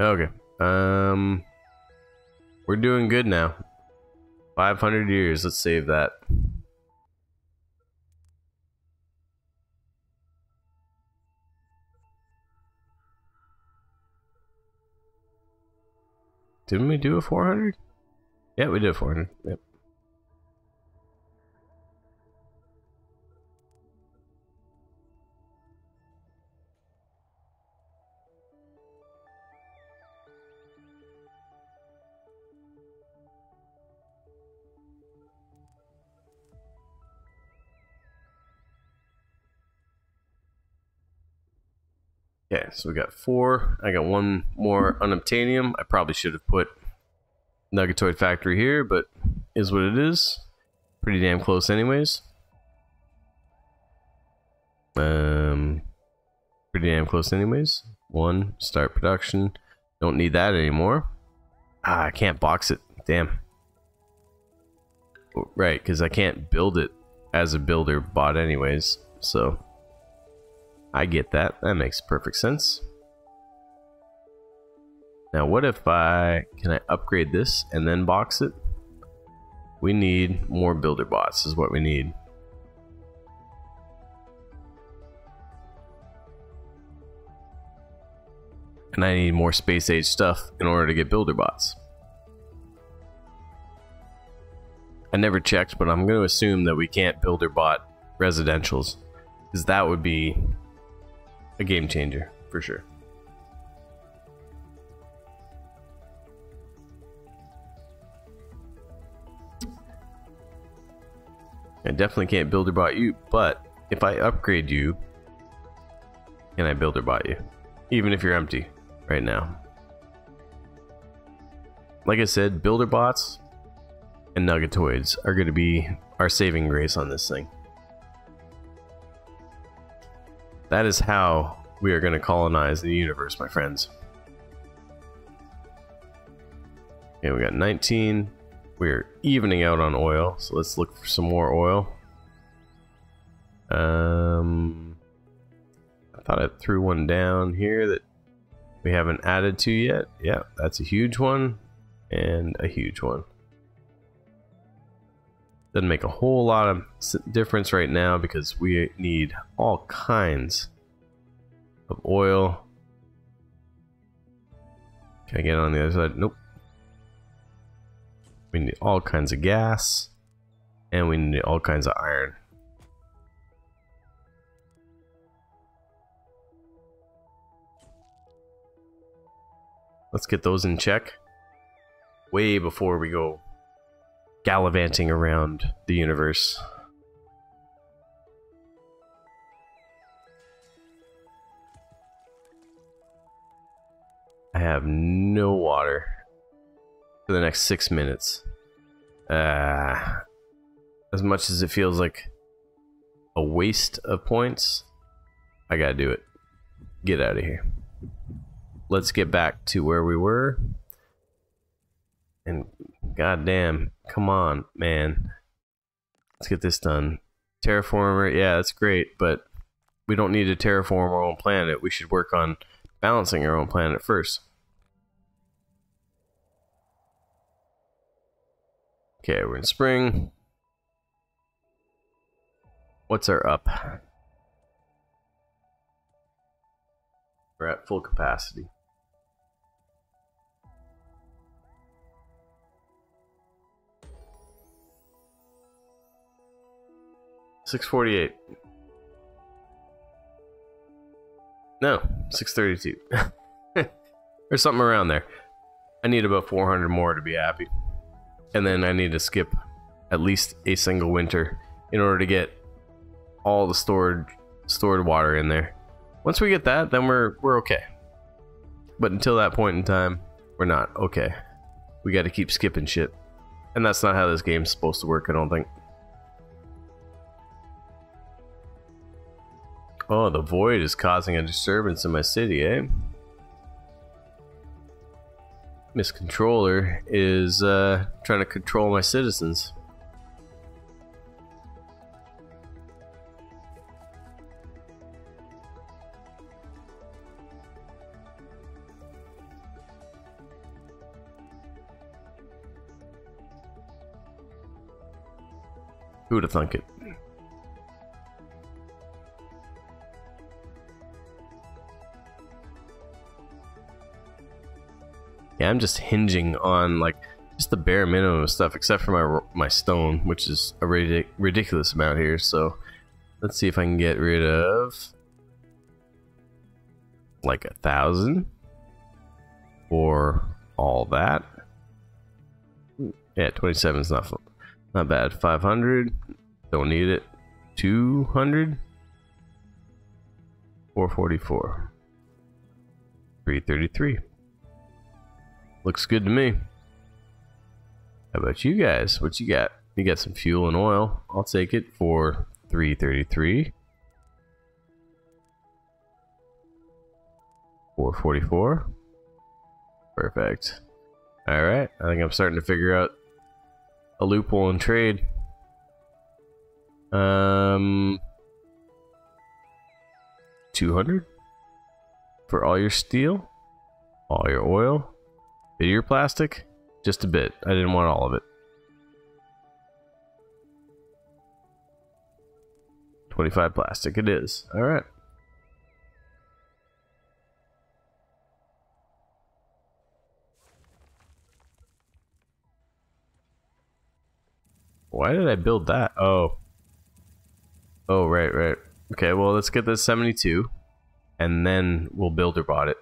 Okay. Um, we're doing good now. 500 years. Let's save that. Didn't we do a 400? Yeah, we did 400. Yep. Okay, so we got four. I got one more unobtainium. I probably should have put Nuggetoid Factory here, but is what it is. Pretty damn close anyways. Um, pretty damn close anyways. One, start production. Don't need that anymore. Ah, I can't box it. Damn. Right, because I can't build it as a builder bot anyways, so... I get that. That makes perfect sense. Now, what if I... Can I upgrade this and then box it? We need more builder bots is what we need. And I need more space age stuff in order to get builder bots. I never checked, but I'm going to assume that we can't builder bot residentials. Because that would be a game changer for sure. I definitely can't build builder bot you, but if I upgrade you, can I build builder bot you? Even if you're empty right now. Like I said, builder bots and nuggetoids are going to be our saving grace on this thing. That is how we are going to colonize the universe, my friends. Okay, we got 19. We're evening out on oil, so let's look for some more oil. Um, I thought I threw one down here that we haven't added to yet. Yeah, that's a huge one and a huge one. Doesn't make a whole lot of difference right now because we need all kinds of oil. Can I get on the other side? Nope. We need all kinds of gas. And we need all kinds of iron. Let's get those in check. Way before we go gallivanting around the universe. I have no water for the next six minutes. Uh, as much as it feels like a waste of points, I gotta do it. Get out of here. Let's get back to where we were. And goddamn, come on, man. Let's get this done. Terraformer, yeah, that's great, but we don't need to terraform our own planet. We should work on balancing our own planet first. Okay, we're in spring. What's our up? We're at full capacity. Six forty eight. No, six thirty two. There's something around there. I need about four hundred more to be happy. And then I need to skip at least a single winter in order to get all the stored stored water in there. Once we get that, then we're we're okay. But until that point in time, we're not okay. We got to keep skipping shit. And that's not how this game's supposed to work, I don't think. Oh, the void is causing a disturbance in my city, eh? Miss Controller is uh, trying to control my citizens. Who'd have thunk it? Yeah, I'm just hinging on like just the bare minimum of stuff, except for my my stone, which is a ridic ridiculous amount here. So let's see if I can get rid of like a thousand or all that. Yeah, 27 is not not bad. 500, don't need it. 200, 444, 333. Looks good to me. How about you guys? What you got? You got some fuel and oil. I'll take it for 333. 444. Perfect. Alright, I think I'm starting to figure out a loophole in trade. Um, 200 for all your steel, all your oil, your plastic, just a bit. I didn't want all of it. 25 plastic it is. All right. Why did I build that? Oh. Oh, right, right. Okay, well, let's get this 72. And then we'll builder bot it.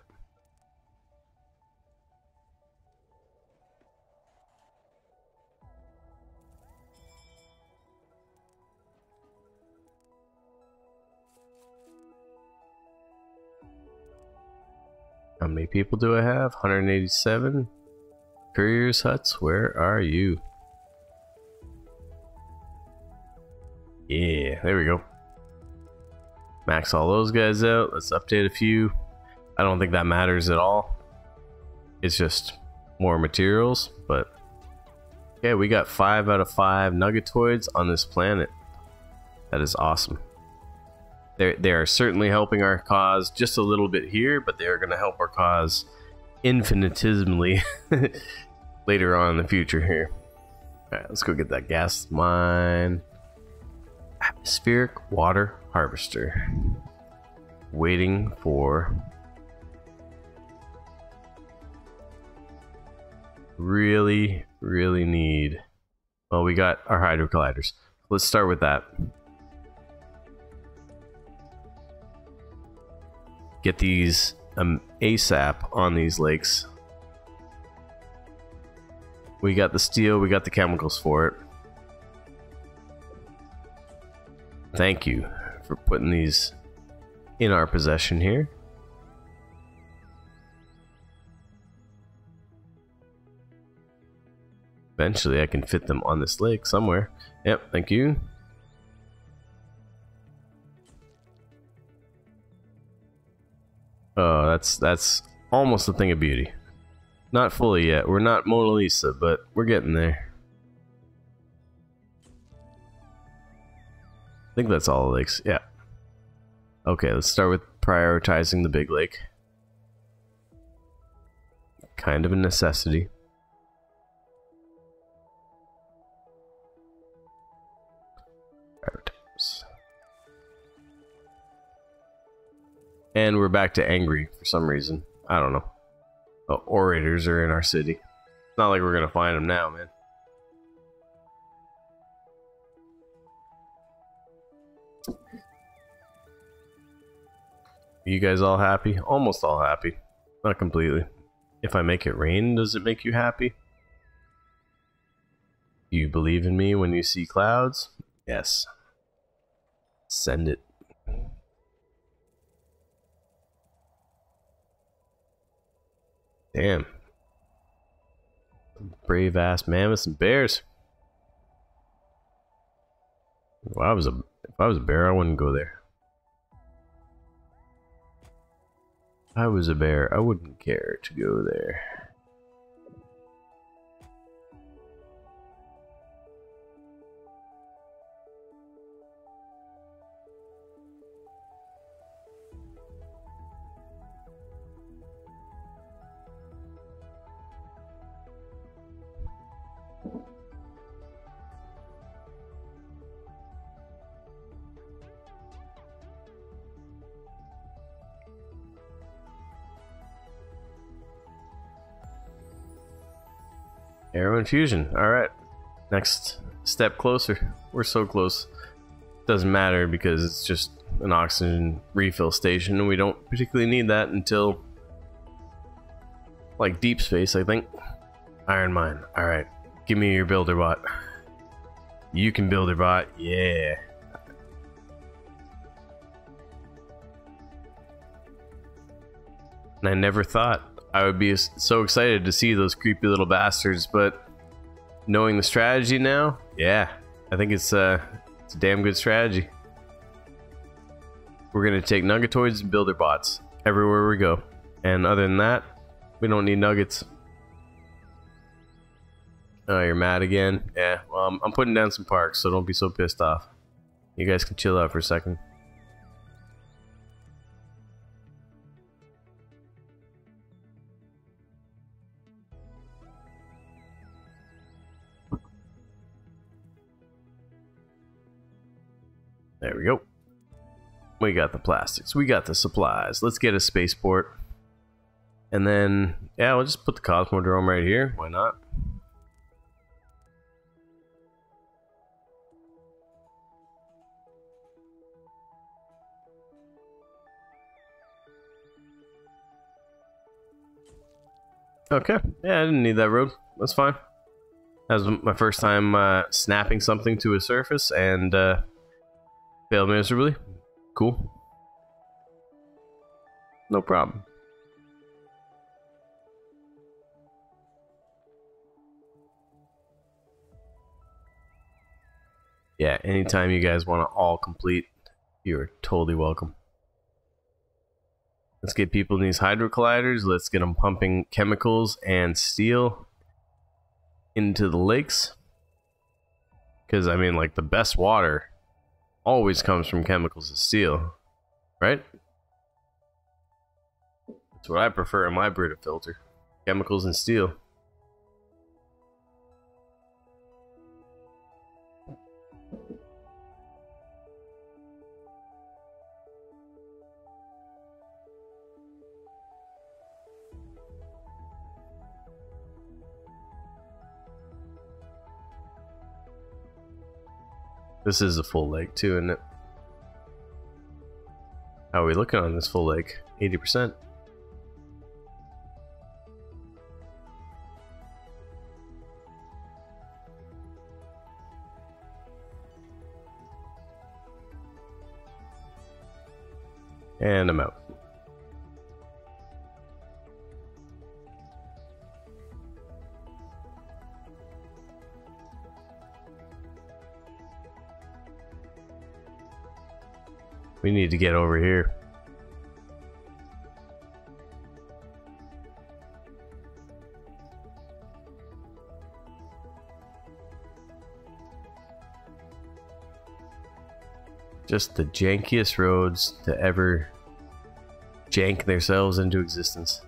How many people do I have? 187? Couriers huts, where are you? Yeah, there we go. Max all those guys out. Let's update a few. I don't think that matters at all. It's just more materials, but yeah, we got five out of five nuggetoids on this planet. That is awesome. They they are certainly helping our cause just a little bit here, but they are going to help our cause infinitesimally later on in the future here. All right, let's go get that gas mine. Atmospheric water harvester. Waiting for really, really need. Well, we got our hydro colliders. Let's start with that. Get these um, ASAP on these lakes. We got the steel, we got the chemicals for it. Thank you for putting these in our possession here. Eventually I can fit them on this lake somewhere. Yep, thank you. Oh, that's that's almost a thing of beauty. Not fully yet. We're not Mona Lisa, but we're getting there. I think that's all the lakes. Yeah. Okay, let's start with prioritizing the big lake. Kind of a necessity. And we're back to angry for some reason. I don't know. The orators are in our city. It's not like we're gonna find them now, man. Are you guys all happy? Almost all happy. Not completely. If I make it rain, does it make you happy? You believe in me when you see clouds? Yes. Send it. Damn. Brave ass mammoths and bears. If I was a if I was a bear, I wouldn't go there. If I was a bear, I wouldn't care to go there. Arrow infusion. Alright. Next step closer. We're so close. Doesn't matter because it's just an oxygen refill station and we don't particularly need that until like deep space, I think. Iron mine. Alright. Give me your builder bot. You can builder bot. Yeah. And I never thought I would be so excited to see those creepy little bastards, but knowing the strategy now, yeah, I think it's, uh, it's a damn good strategy. We're gonna take Nuggetoids and Builder bots everywhere we go. And other than that, we don't need nuggets. Oh, you're mad again? Yeah, well, I'm, I'm putting down some parks, so don't be so pissed off. You guys can chill out for a second. There we go. We got the plastics. We got the supplies. Let's get a spaceport. And then, yeah, we'll just put the Cosmodrome right here. Why not? Okay. Yeah, I didn't need that road. That's fine. That was my first time uh, snapping something to a surface and uh, failed miserably. Cool. No problem. Yeah, anytime you guys want to all complete, you're totally welcome. Let's get people in these hydro colliders. Let's get them pumping chemicals and steel into the lakes. Because, I mean, like, the best water always comes from chemicals and steel, right? That's what I prefer in my Brita filter. Chemicals and steel. This is a full lake too, isn't it? How are we looking on this full lake? 80%. And I'm out. We need to get over here. Just the jankiest roads to ever jank themselves into existence.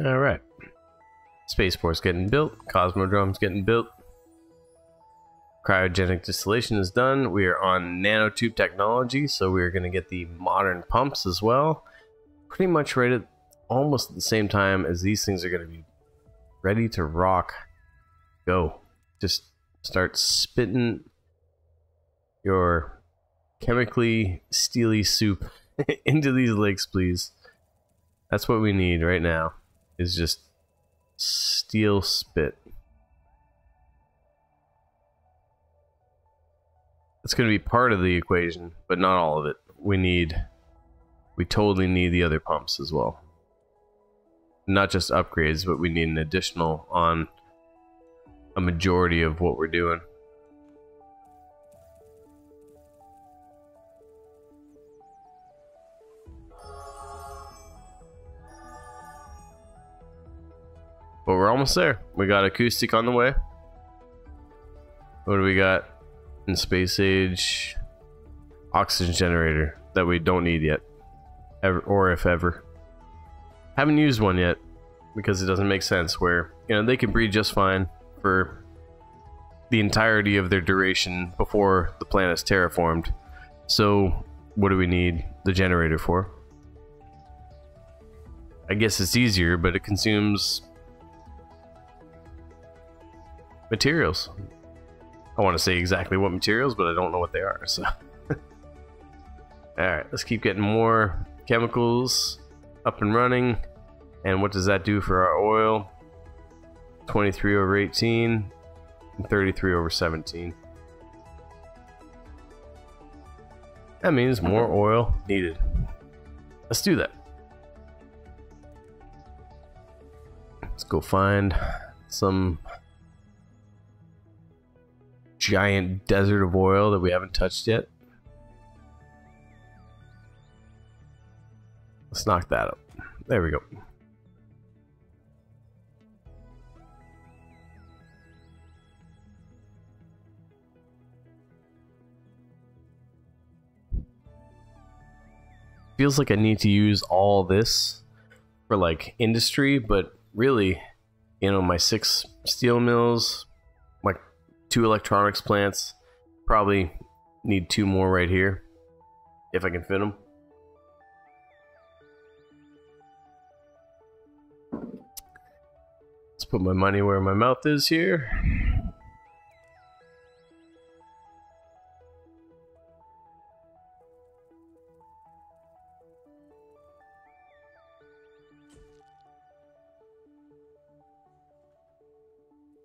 All right. Spaceport's getting built. Cosmodrome's getting built. Cryogenic distillation is done. We are on nanotube technology, so we are going to get the modern pumps as well. Pretty much right at almost at the same time as these things are going to be ready to rock. Go. Just start spitting your chemically steely soup into these lakes, please. That's what we need right now is just steel spit. It's going to be part of the equation, but not all of it. We need we totally need the other pumps as well. Not just upgrades, but we need an additional on a majority of what we're doing. But we're almost there. We got acoustic on the way. What do we got in space age? Oxygen generator that we don't need yet. Ever or if ever. Haven't used one yet because it doesn't make sense where, you know, they can breed just fine for the entirety of their duration before the planet's terraformed. So, what do we need the generator for? I guess it's easier, but it consumes materials. I want to say exactly what materials, but I don't know what they are. So, all right, let's keep getting more chemicals up and running. And what does that do for our oil? 23 over 18 and 33 over 17. That means more oil needed. Let's do that. Let's go find some giant desert of oil that we haven't touched yet. Let's knock that up. There we go. Feels like I need to use all this for like industry, but really, you know, my six steel mills, two electronics plants. Probably need two more right here if I can fit them. Let's put my money where my mouth is here.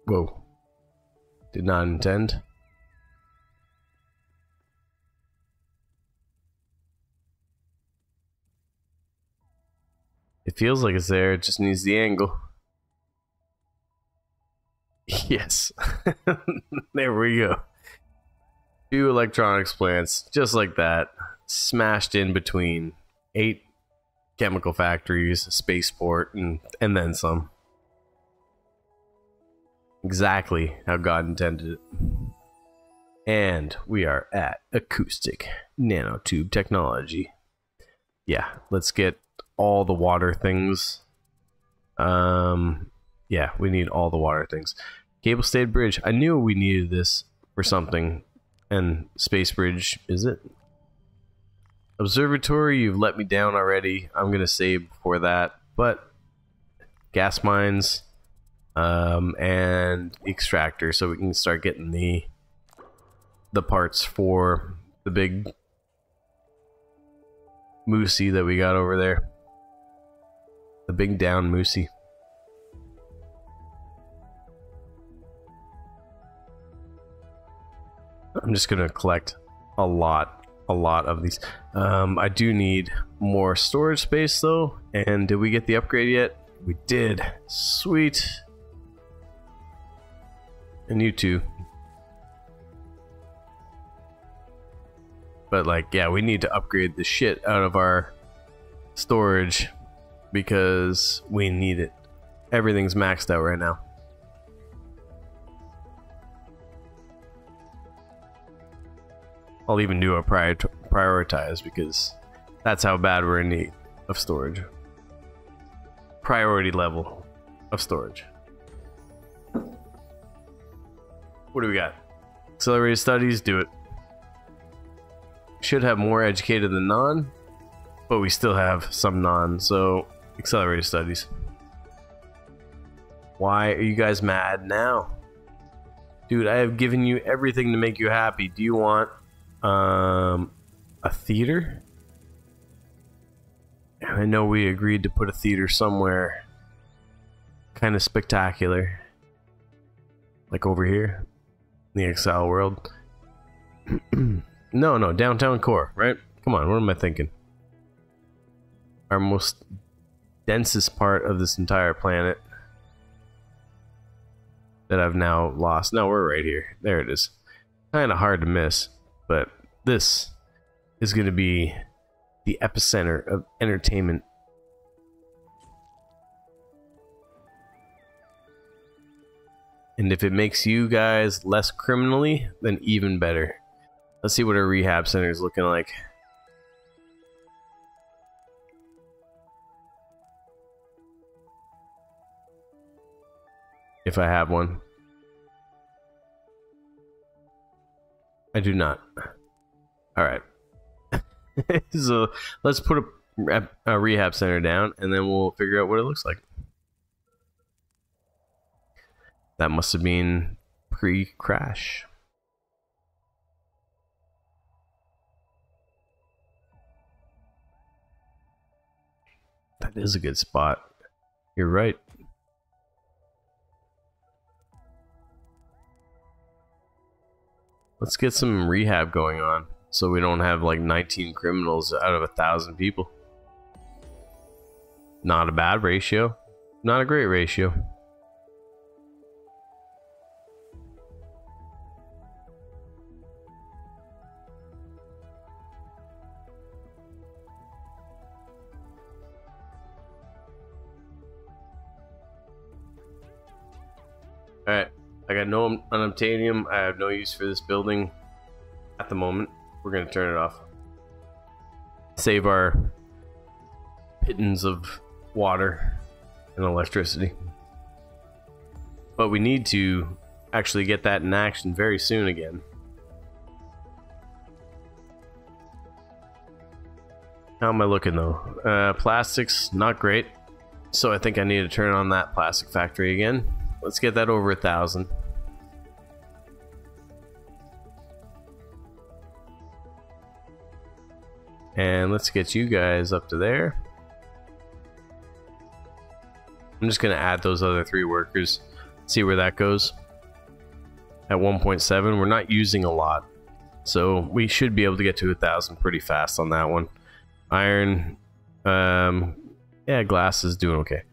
Whoa. Did not intend. It feels like it's there, it just needs the angle. Yes. there we go. Two electronics plants, just like that, smashed in between eight chemical factories, spaceport, and, and then some exactly how God intended it. And we are at acoustic nanotube technology. Yeah, let's get all the water things. Um, yeah, we need all the water things. Cable stayed bridge. I knew we needed this for something. And space bridge, is it? Observatory, you've let me down already. I'm gonna save before that. But gas mines, um, and extractor so we can start getting the the parts for the big moosey that we got over there. The big down moosey. I'm just gonna collect a lot, a lot of these. Um, I do need more storage space though. And did we get the upgrade yet? We did. Sweet and you too. But like, yeah, we need to upgrade the shit out of our storage because we need it. Everything's maxed out right now. I'll even do a prior prioritize because that's how bad we're in need of storage. Priority level of storage. What do we got? Accelerated studies, do it. Should have more educated than non, but we still have some non, so accelerated studies. Why are you guys mad now? Dude, I have given you everything to make you happy. Do you want um, a theater? I know we agreed to put a theater somewhere kind of spectacular. Like over here the Exile world. no, no, downtown core, right? Come on, what am I thinking? our most densest part of this entire planet that I've now lost. No, we're right here. There it is. Kind of hard to miss, but this is going to be the epicenter of entertainment. And if it makes you guys less criminally, then even better. Let's see what our rehab center is looking like. If I have one. I do not. Alright. so let's put a, a, rehab center down and then we'll figure out what it looks like. That must have been pre-crash. That is a good spot. You're right. Let's get some rehab going on so we don't have like 19 criminals out of a thousand people. Not a bad ratio. Not a great ratio. I no unobtainium. I have no use for this building at the moment. We're going to turn it off. Save our pittance of water and electricity. But we need to actually get that in action very soon again. How am I looking though? Uh, plastics, not great. So I think I need to turn on that plastic factory again. Let's get that over a thousand. And let's get you guys up to there. I'm just going to add those other three workers, see where that goes. At 1.7, we're not using a lot. So we should be able to get to a thousand pretty fast on that one. Iron, um, yeah, glass is doing okay.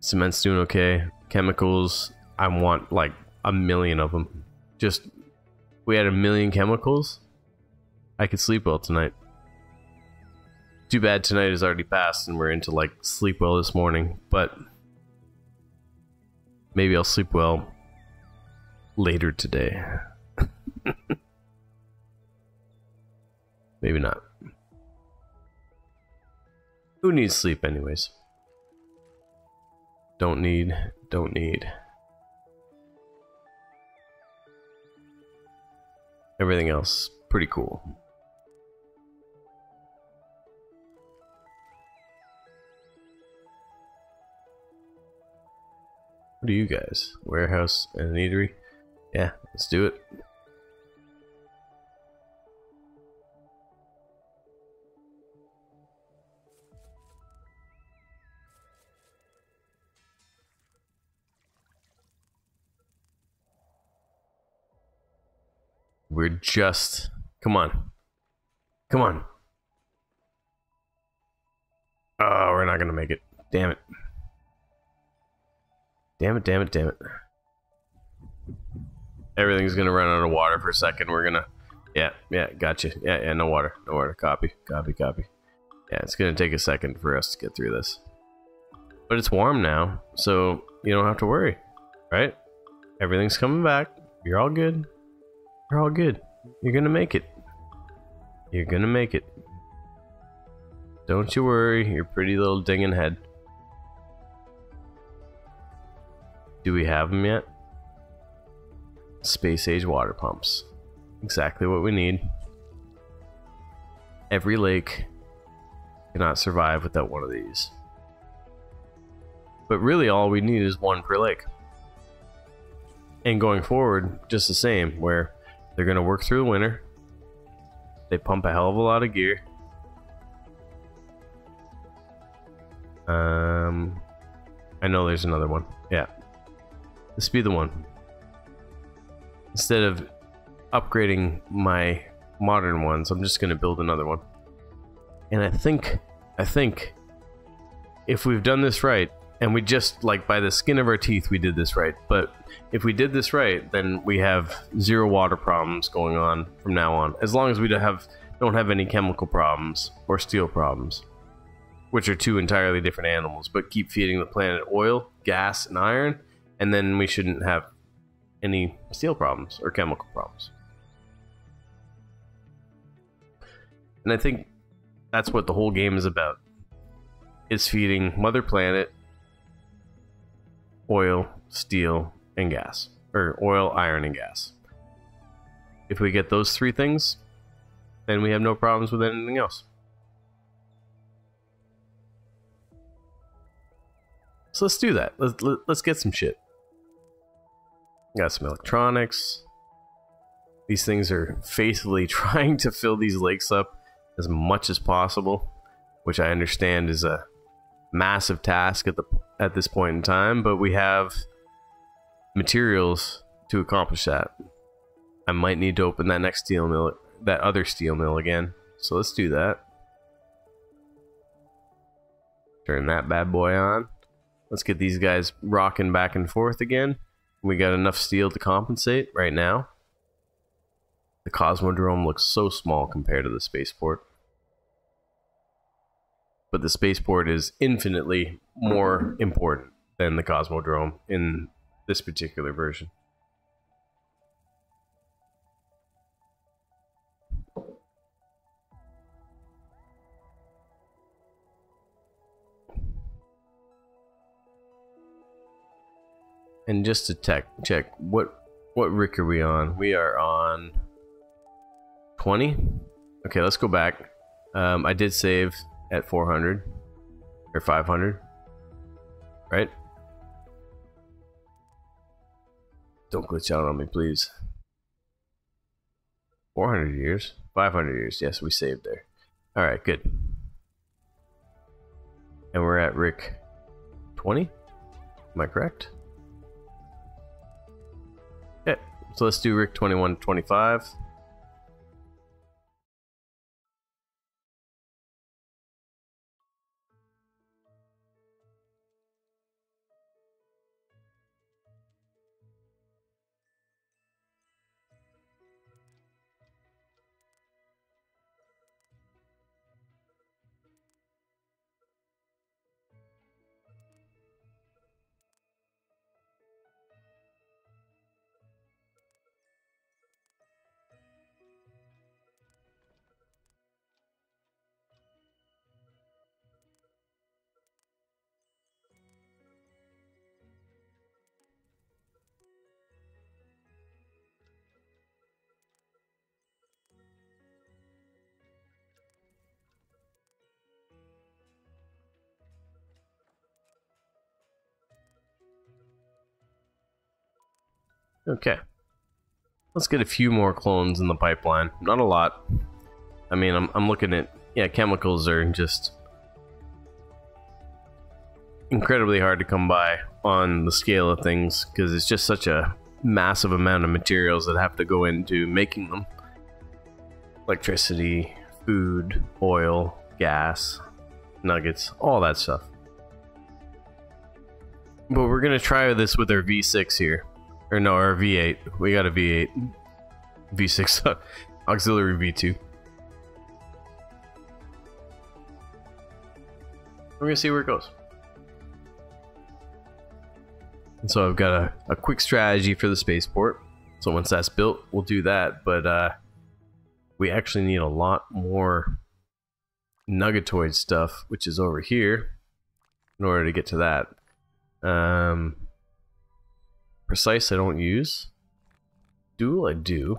Cement's doing okay. Chemicals, I want like a million of them. Just, we had a million chemicals. I could sleep well tonight. Too bad tonight is already passed and we're into like sleep well this morning, but maybe I'll sleep well later today. maybe not. Who needs sleep anyways? Don't need, don't need. Everything else, pretty cool. What are you guys? Warehouse and an eatery? Yeah, let's do it. We're just... Come on. Come on. Oh, we're not going to make it. Damn it. Damn it, damn it, damn it. Everything's gonna run out of water for a second. We're gonna... Yeah, yeah, gotcha. Yeah, yeah, no water. No water. Copy, copy, copy. Yeah, it's gonna take a second for us to get through this. But it's warm now, so you don't have to worry, right? Everything's coming back. You're all good. You're all good. You're gonna make it. You're gonna make it. Don't you worry, your pretty little dinging head. Do we have them yet? Space age water pumps. Exactly what we need. Every lake cannot survive without one of these. But really all we need is one per lake. And going forward, just the same, where they're going to work through the winter. They pump a hell of a lot of gear. Um, I know there's another one. Yeah, this be the one. Instead of upgrading my modern ones, I'm just going to build another one. And I think I think if we've done this right, and we just like by the skin of our teeth we did this right, but if we did this right, then we have zero water problems going on from now on. As long as we don't have don't have any chemical problems or steel problems, which are two entirely different animals, but keep feeding the planet oil, gas, and iron, and then we shouldn't have any steel problems or chemical problems. And I think that's what the whole game is about. Is feeding Mother Planet oil, steel, and gas. Or oil, iron, and gas. If we get those three things, then we have no problems with anything else. So let's do that. Let's, let's get some shit. Got some electronics. These things are faithfully trying to fill these lakes up as much as possible, which I understand is a massive task at the at this point in time, but we have materials to accomplish that. I might need to open that next steel mill, that other steel mill again. So let's do that. Turn that bad boy on. Let's get these guys rocking back and forth again. We got enough steel to compensate right now. The Cosmodrome looks so small compared to the spaceport but the spaceport is infinitely more important than the Cosmodrome in this particular version. And just to tech check, what what Rick are we on? We are on 20. Okay, let's go back. Um, I did save at 400 or 500, right? Don't glitch out on me, please. 400 years, 500 years. Yes, we saved there. All right, good. And we're at Rick 20. Am I correct? So let's do Rick 21 25. Okay. Let's get a few more clones in the pipeline. Not a lot. I mean, I'm, I'm looking at... Yeah, chemicals are just... incredibly hard to come by on the scale of things because it's just such a massive amount of materials that have to go into making them. Electricity, food, oil, gas, nuggets, all that stuff. But we're going to try this with our V6 here. Or no, our V8. We got a V8. V6 auxiliary V2. We're gonna see where it goes. And so I've got a, a quick strategy for the spaceport. So once that's built, we'll do that. But uh, we actually need a lot more nuggetoid stuff, which is over here, in order to get to that. Um, Precise I don't use. Dual I do.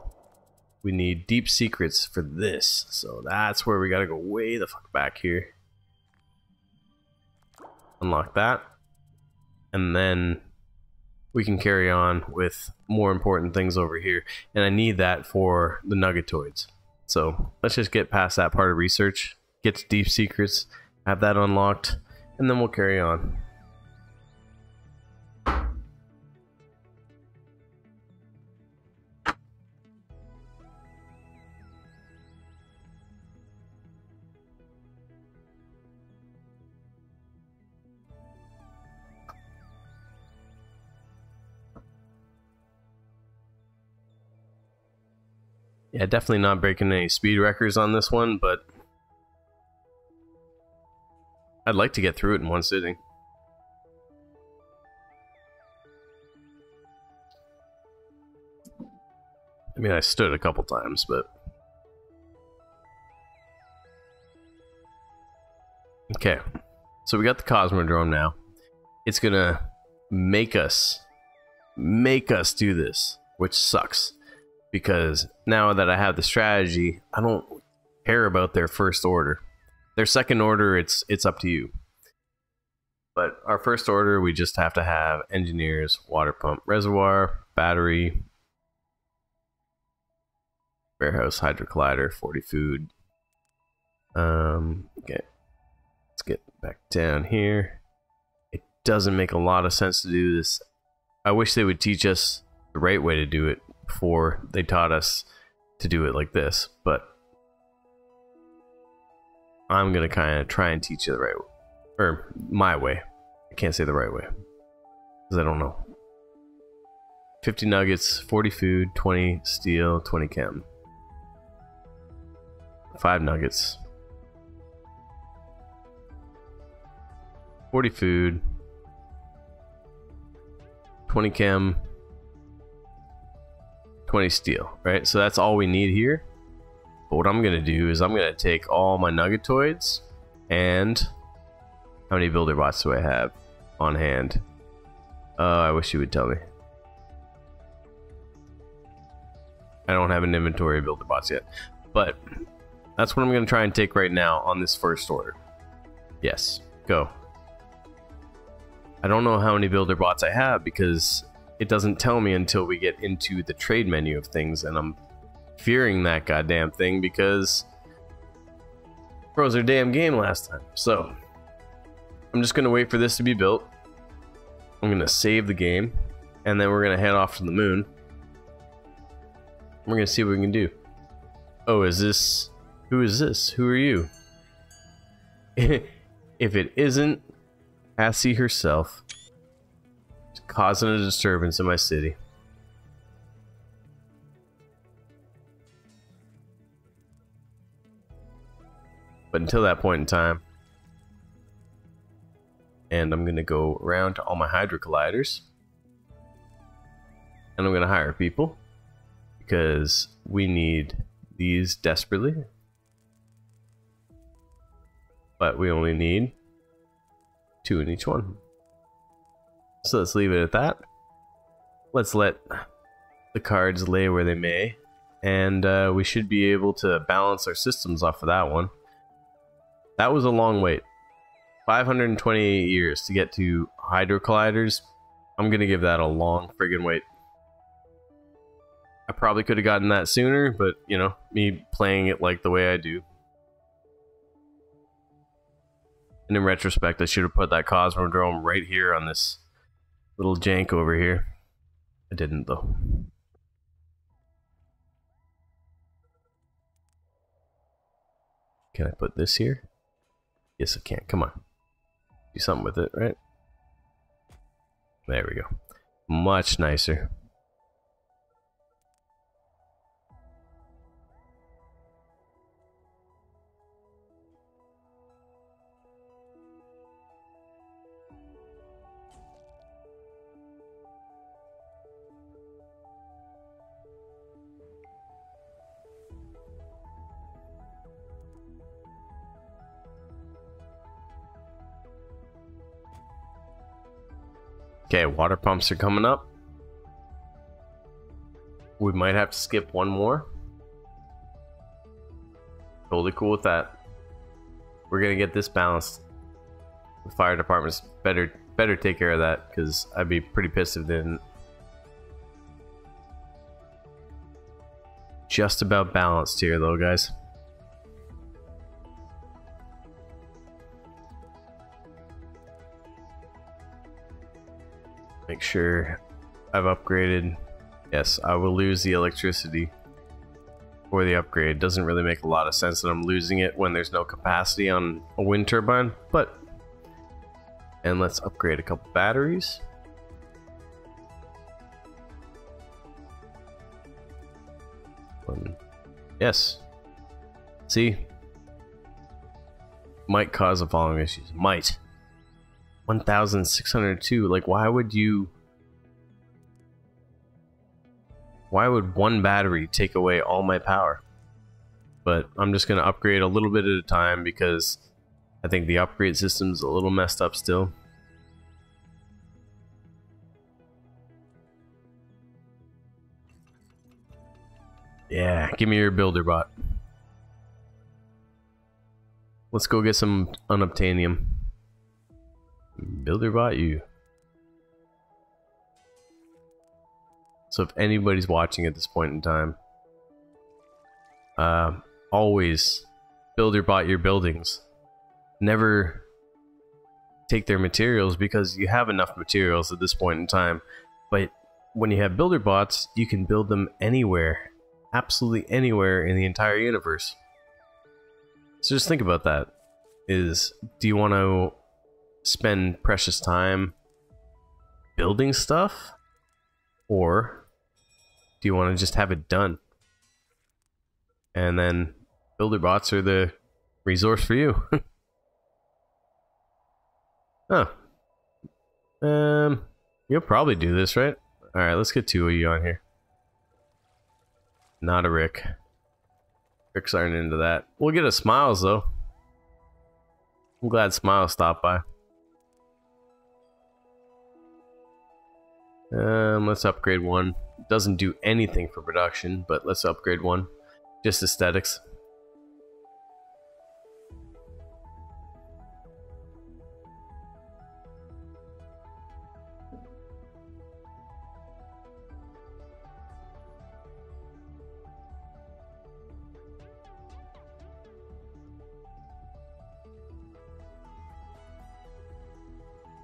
We need deep secrets for this. So that's where we gotta go way the fuck back here. Unlock that. And then we can carry on with more important things over here. And I need that for the nuggetoids. So let's just get past that part of research, get to deep secrets, have that unlocked, and then we'll carry on. Yeah, definitely not breaking any speed records on this one, but I'd like to get through it in one sitting. I mean, I stood a couple times, but... Okay, so we got the Cosmodrome now. It's gonna make us, make us do this, which sucks. Because now that I have the strategy, I don't care about their first order. Their second order, it's it's up to you. But our first order, we just have to have engineers, water pump, reservoir, battery, warehouse, hydro collider, 40 food. Um, okay, let's get back down here. It doesn't make a lot of sense to do this. I wish they would teach us the right way to do it before they taught us to do it like this, but I'm gonna kind of try and teach you the right way, or my way. I can't say the right way because I don't know. 50 nuggets, 40 food, 20 steel, 20 chem. 5 nuggets. 40 food. 20 chem. 20 steel, right? So that's all we need here. But what I'm going to do is I'm going to take all my nuggetoids and how many builder bots do I have on hand? Uh, I wish you would tell me. I don't have an inventory of builder bots yet. But that's what I'm going to try and take right now on this first order. Yes, go. I don't know how many builder bots I have because it doesn't tell me until we get into the trade menu of things, and I'm fearing that goddamn thing because froze their damn game last time. So I'm just gonna wait for this to be built. I'm gonna save the game, and then we're gonna head off to the moon. We're gonna see what we can do. Oh, is this? Who is this? Who are you? if it isn't Cassie herself, causing a disturbance in my city. But until that point in time, and I'm going to go around to all my Hydro Colliders, and I'm going to hire people because we need these desperately. But we only need two in each one. So let's leave it at that. Let's let the cards lay where they may, and uh, we should be able to balance our systems off of that one. That was a long wait. 528 years to get to Hydro Colliders. I'm gonna give that a long friggin' wait. I probably could have gotten that sooner, but you know, me playing it like the way I do. And in retrospect, I should have put that Cosmodrome right here on this little jank over here. I didn't though. Can I put this here? Yes, I can. Come on. Do something with it, right? There we go. Much nicer. Okay, water pumps are coming up. We might have to skip one more. Totally cool with that. We're gonna get this balanced. The fire department's better better take care of that because I'd be pretty pissed if they didn't. Just about balanced here though, guys. Make sure I've upgraded. Yes, I will lose the electricity for the upgrade. Doesn't really make a lot of sense that I'm losing it when there's no capacity on a wind turbine, but... And let's upgrade a couple batteries. One, Yes. See? Might cause the following issues. Might. 1602. Like, why would you. Why would one battery take away all my power? But I'm just to upgrade a little bit at a time because I think the upgrade system's a little messed up still. Yeah, give me your builder bot. Let's go get some unobtainium. Builder bot you. So if anybody's watching at this point in time, uh, always builder bot your buildings. Never take their materials because you have enough materials at this point in time. But when you have builder bots, you can build them anywhere absolutely anywhere in the entire universe. So just think about that. Is do you want to spend precious time building stuff or do you want to just have it done? And then builder bots are the resource for you. oh. Um you'll probably do this, right? Alright, let's get two of you on here. Not a Rick. Ricks aren't into that. We'll get a Smiles, though. I'm glad Smiles stopped by. Um, let's upgrade one. Doesn't do anything for production, but let's upgrade one. Just aesthetics.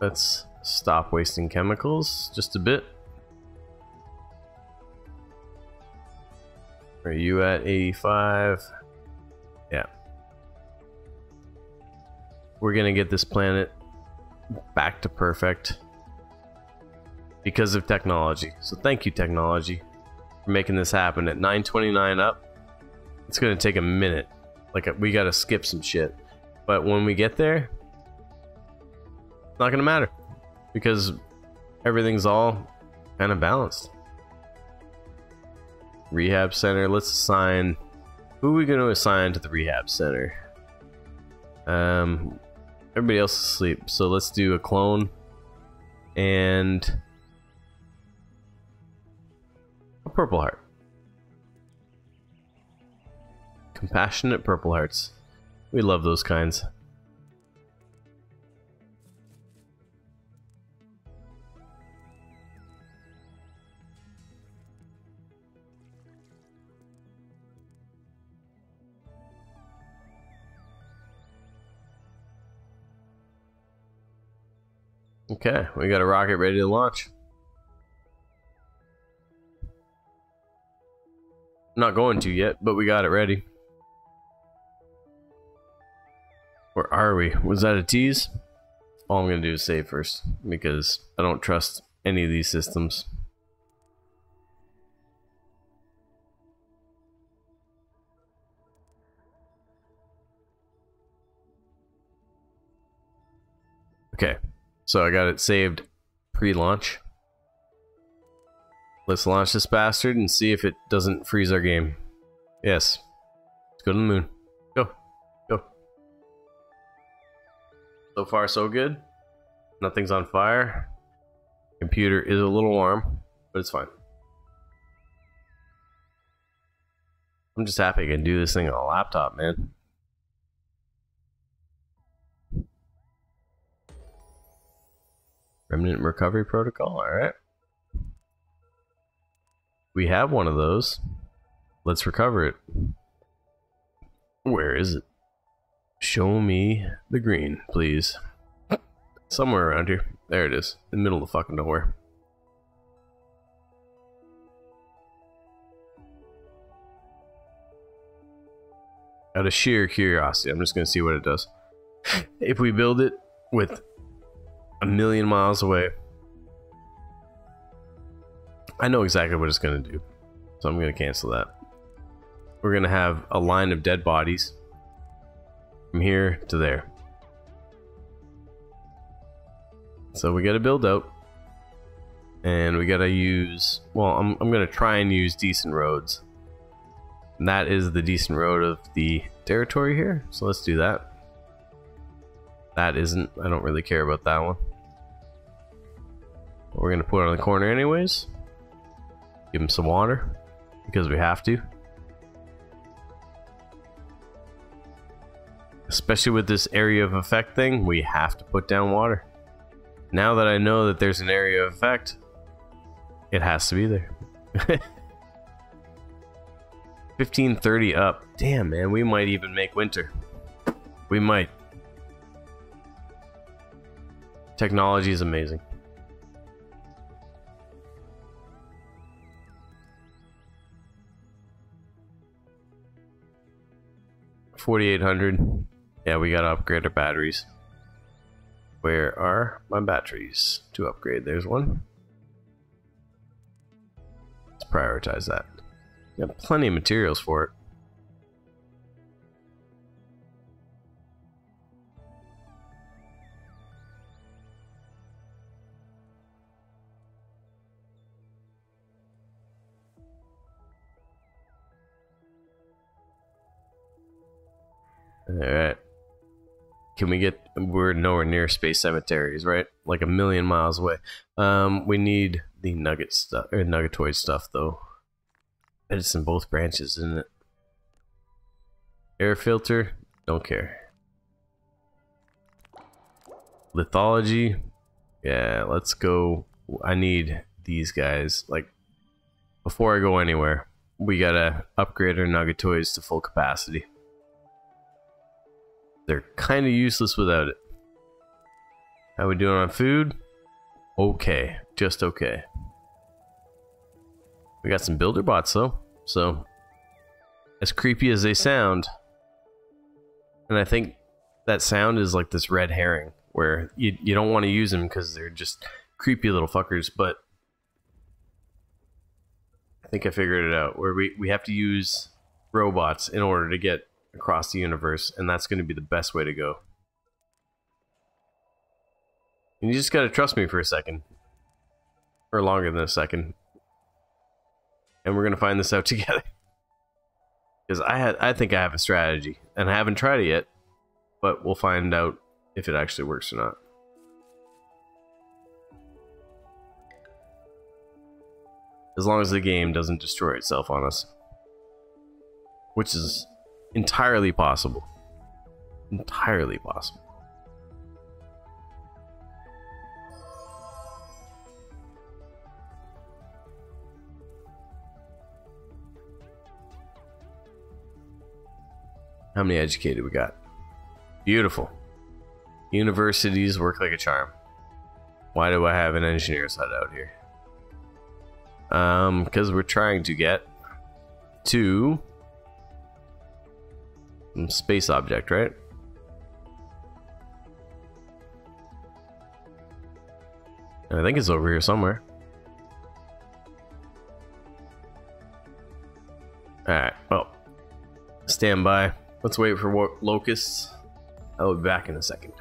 Let's stop wasting chemicals just a bit. Are you at 85? Yeah. We're gonna get this planet back to perfect because of technology. So thank you, technology, for making this happen at 929 up. It's gonna take a minute. Like we gotta skip some shit. But when we get there, it's not gonna matter because everything's all kind of balanced. Rehab center. Let's assign. Who are we going to assign to the rehab center? Um, everybody else is asleep, so let's do a clone and a purple heart. Compassionate purple hearts. We love those kinds. Okay, we got a rocket ready to launch. Not going to yet, but we got it ready. Where are we? Was that a tease? All I'm going to do is save first, because I don't trust any of these systems. Okay, so I got it saved pre-launch. Let's launch this bastard and see if it doesn't freeze our game. Yes. Let's go to the moon. Go. Go. So far, so good. Nothing's on fire. Computer is a little warm, but it's fine. I'm just happy I can do this thing on a laptop, man. Remnant recovery protocol, alright. We have one of those. Let's recover it. Where is it? Show me the green, please. Somewhere around here. There it is. In the middle of the fucking nowhere. Out of sheer curiosity, I'm just going to see what it does. if we build it with a million miles away. I know exactly what it's going to do. So I'm going to cancel that. we're gonna have a line of dead bodies from here to there. So we gotta build out. And we gotta use, well, I'm, I'm gonna try and use decent roads. And that is the decent road of the territory here. So let's do that. That isn't, I don't really care about that one. We're gonna put it on the corner anyways. Give him some water, because we have to. Especially with this area of effect thing, we have to put down water. Now that I know that there's an area of effect, it has to be there. 1530 up. Damn, man, we might even make winter. We might. Technology is amazing. Forty-eight hundred. Yeah, we gotta upgrade our batteries. Where are my batteries to upgrade? There's one. Let's prioritize that. Got plenty of materials for it. Alright. Can we get we're nowhere near space cemeteries, right? Like a million miles away. Um we need the nugget stuff or nuggetoid stuff though. It's in both branches, isn't it? Air filter, don't care. Lithology, yeah, let's go. I need these guys. Like, before I go anywhere, we gotta upgrade our nuggetoids to full capacity. They're kind of useless without it. How we doing on food? Okay, just okay. We got some builder bots though, so as creepy as they sound, and I think that sound is like this red herring where you you don't want to use them because they're just creepy little fuckers, but I think I figured it out where we, we have to use robots in order to get across the universe, and that's going to be the best way to go. And you just got to trust me for a second. Or longer than a second. And we're going to find this out together. Because I had, I think I have a strategy, and I haven't tried it yet, but we'll find out if it actually works or not. As long as the game doesn't destroy itself on us. Which is entirely possible. Entirely possible. How many educated we got? Beautiful. Universities work like a charm. Why do I have an engineer's hut out here? Um, because we're trying to get to Mm, space object, right? And I think it's over here somewhere. Alright, well, stand by. Let's wait for locusts. I'll be back in a second.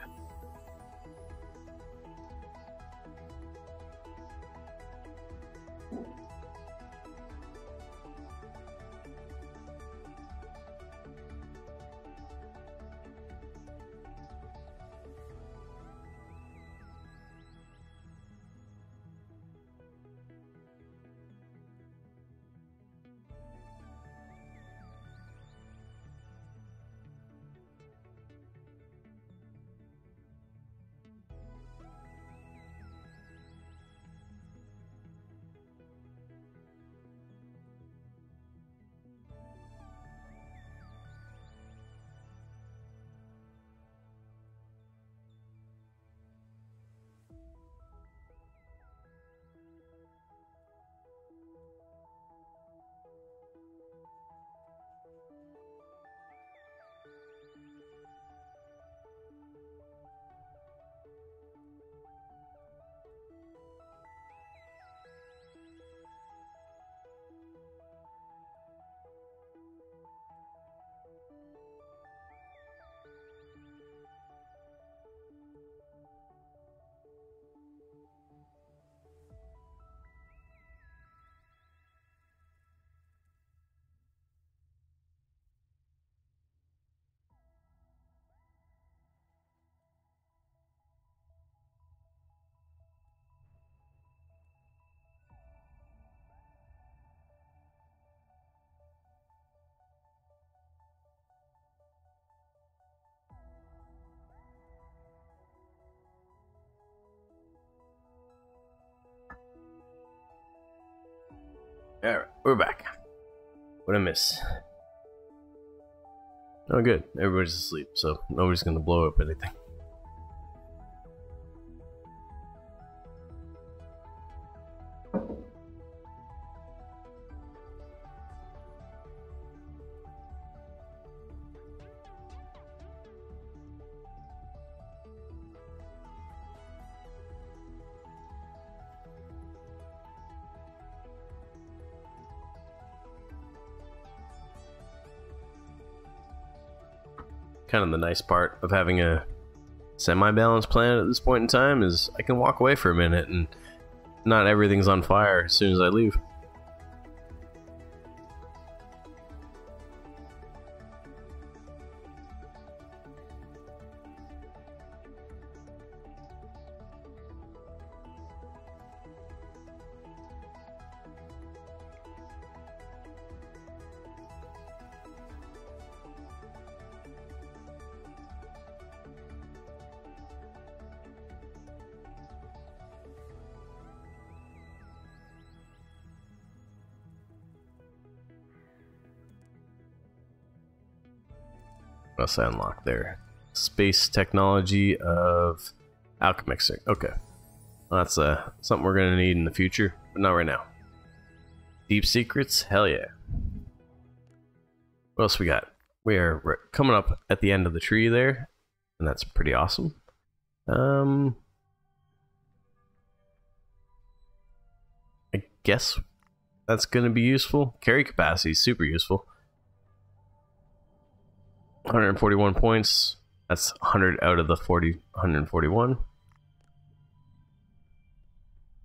We're back. What I miss? Oh, good. Everybody's asleep, so nobody's gonna blow up anything. The nice part of having a semi-balanced planet at this point in time is I can walk away for a minute and not everything's on fire as soon as I leave. What's that unlock there? Space technology of Alchemixer. Okay. Well, that's uh, something we're going to need in the future, but not right now. Deep secrets? Hell yeah. What else we got? We are coming up at the end of the tree there, and that's pretty awesome. Um, I guess that's going to be useful. Carry capacity is super useful. 141 points. That's 100 out of the 40, 141.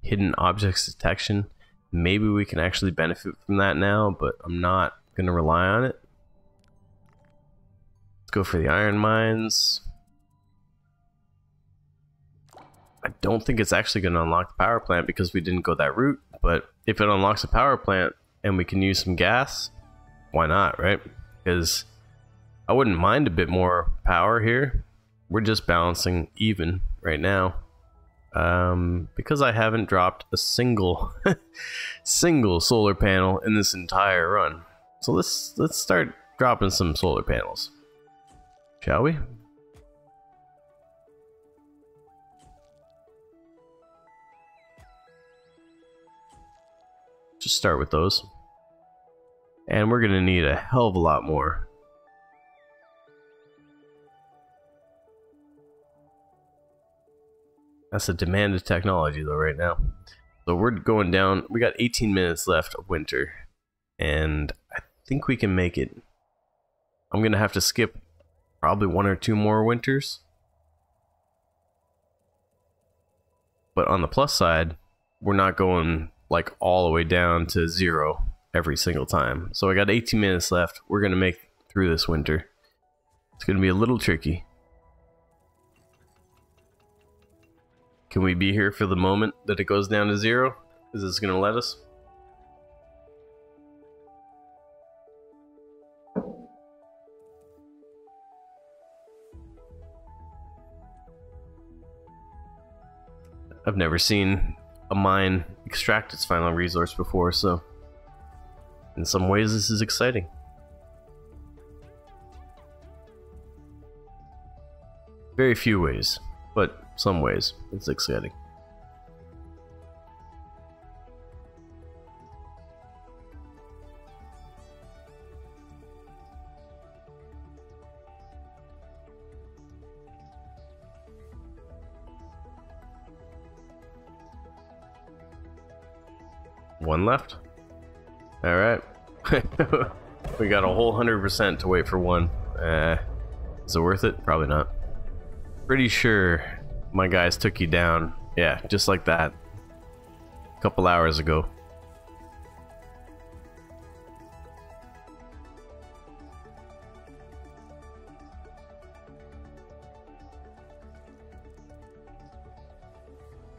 Hidden objects detection. Maybe we can actually benefit from that now, but I'm not going to rely on it. Let's go for the iron mines. I don't think it's actually going to unlock the power plant because we didn't go that route, but if it unlocks a power plant and we can use some gas, why not, right? Because I wouldn't mind a bit more power here. We're just balancing even right now. Um, because I haven't dropped a single single solar panel in this entire run. So let's let's start dropping some solar panels. Shall we? Just start with those. And we're to need a hell of a lot more. That's a demanded technology though right now. So we're going down. We got 18 minutes left of winter, and I think we can make it. I'm gonna have to skip probably one or two more winters. But on the plus side, we're not going like all the way down to zero every single time. So I got 18 minutes left. We're gonna make through this winter. It's gonna be a little tricky. Can we be here for the moment that it goes down to zero? Is this going to let us? I've never seen a mine extract its final resource before, so in some ways this is exciting. Very few ways, but some ways. It's exciting. One left? Alright. we got a whole 100% to wait for one. Uh, is it worth it? Probably not. Pretty sure my guys took you down. Yeah, just like that. A couple hours ago.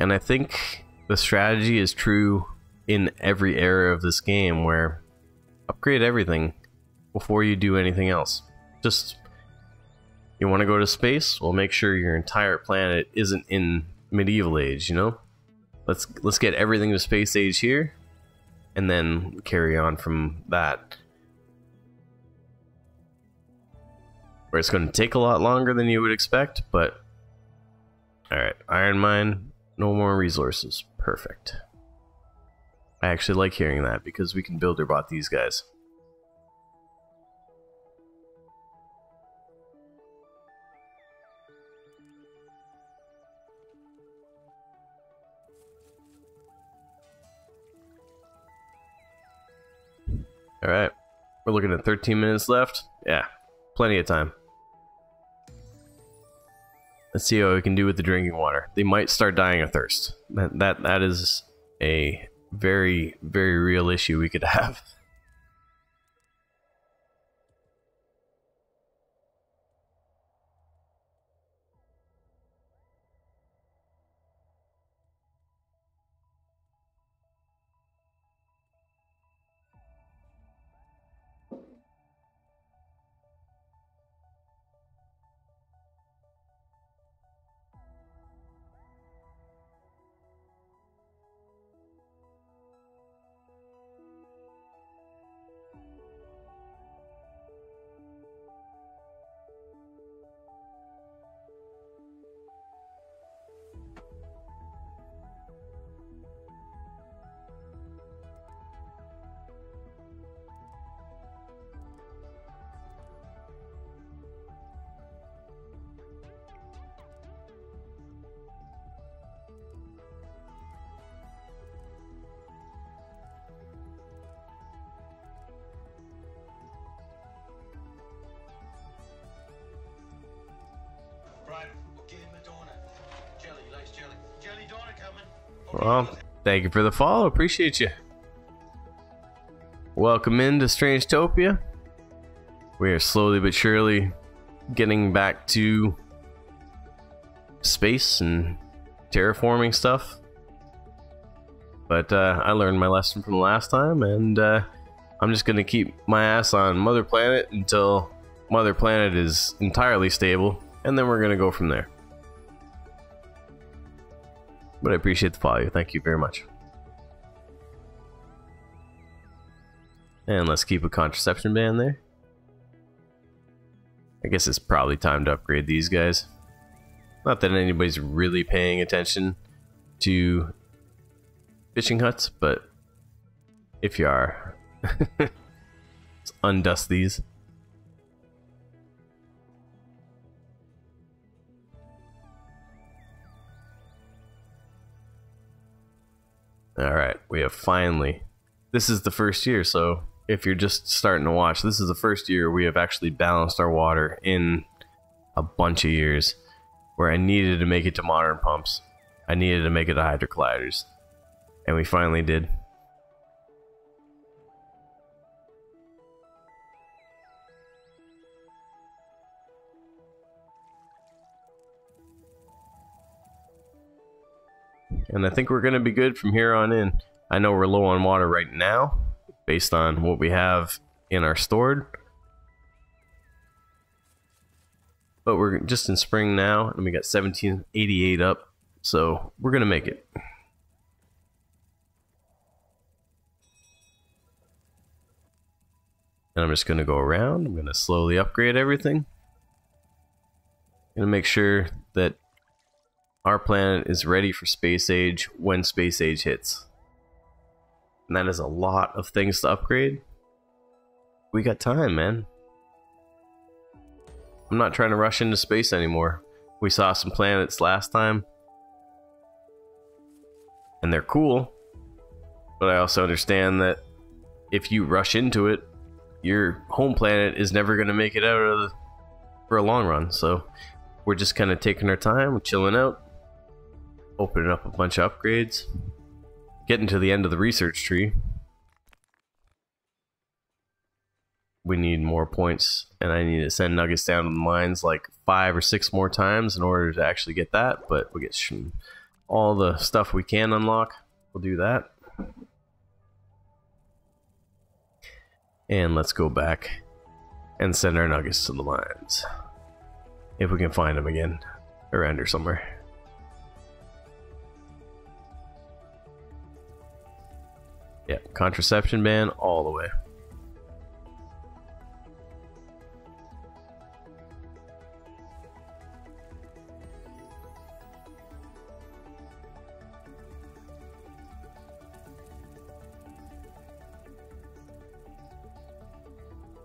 And I think the strategy is true in every area of this game where upgrade everything before you do anything else. Just you want to go to space? Well, make sure your entire planet isn't in medieval age, you know? Let's let's get everything to space age here and then carry on from that. Where it's going to take a lot longer than you would expect, but alright, iron mine, no more resources. Perfect. I actually like hearing that because we can build or bot these guys. Alright. We're looking at 13 minutes left. Yeah, plenty of time. Let's see what we can do with the drinking water. They might start dying of thirst. That that, that is a very, very real issue we could have. Thank you for the follow. Appreciate you. Welcome into Strangetopia. We are slowly but surely getting back to space and terraforming stuff. But uh, I learned my lesson from the last time, and uh, I'm just going to keep my ass on Mother Planet until Mother Planet is entirely stable, and then we're going to go from there. But I appreciate the follow. Thank you very much. And let's keep a contraception band there. I guess it's probably time to upgrade these guys. Not that anybody's really paying attention to fishing huts, but if you are, let's undust these. Alright, we have finally. This is the first year, so if you're just starting to watch, this is the first year we have actually balanced our water in a bunch of years. Where I needed to make it to modern pumps. I needed to make it to hydrocolliders. And we finally did. And I think we're going to be good from here on in. I know we're low on water right now, based on what we have in our stored. But we're just in spring now, and we got 1788 up, so we're going to make it. And I'm just going to go around. I'm going to slowly upgrade everything. Going to make sure that our planet is ready for space age when space age hits. And that is a lot of things to upgrade. We got time, man. I'm not trying to rush into space anymore. We saw some planets last time. And they're cool. But I also understand that if you rush into it, your home planet is never going to make it out of the, for a long run. So we're just kind of taking our time, chilling out, opening up a bunch of upgrades, getting to the end of the research tree. We need more points, and I need to send nuggets down to the mines like five or six more times in order to actually get that. But we'll get all the stuff we can unlock. We'll do that. And let's go back and send our nuggets to the mines. If we can find them again around here somewhere. Yeah, contraception ban all the way.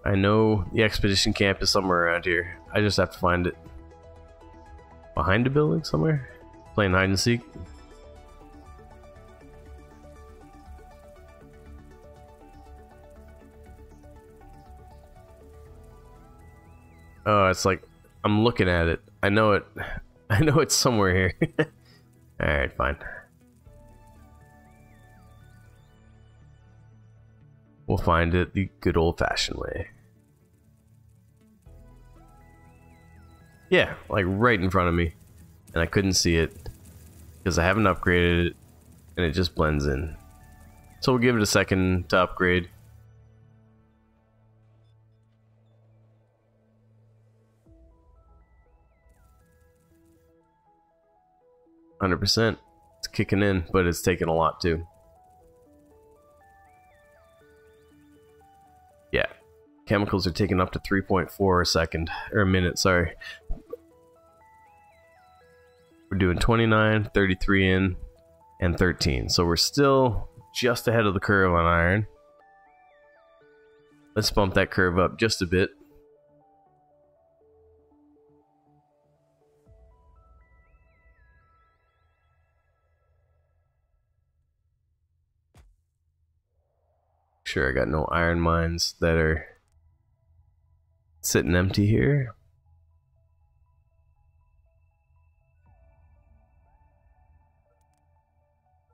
I know the expedition camp is somewhere around here. I just have to find it. Behind a building somewhere? Playing hide and seek? Oh, it's like I'm looking at it. I know it. I know it's somewhere here. Alright, fine. We'll find it the good old fashioned way. Yeah, like right in front of me. And I couldn't see it because I haven't upgraded it and it just blends in. So we'll give it a second to upgrade. Hundred percent. It's kicking in, but it's taking a lot too. Yeah. Chemicals are taking up to 3.4 a second, or a minute, sorry. We're doing 29, 33 in, and 13. So we're still just ahead of the curve on iron. Let's bump that curve up just a bit. Sure, I got no iron mines that are sitting empty here.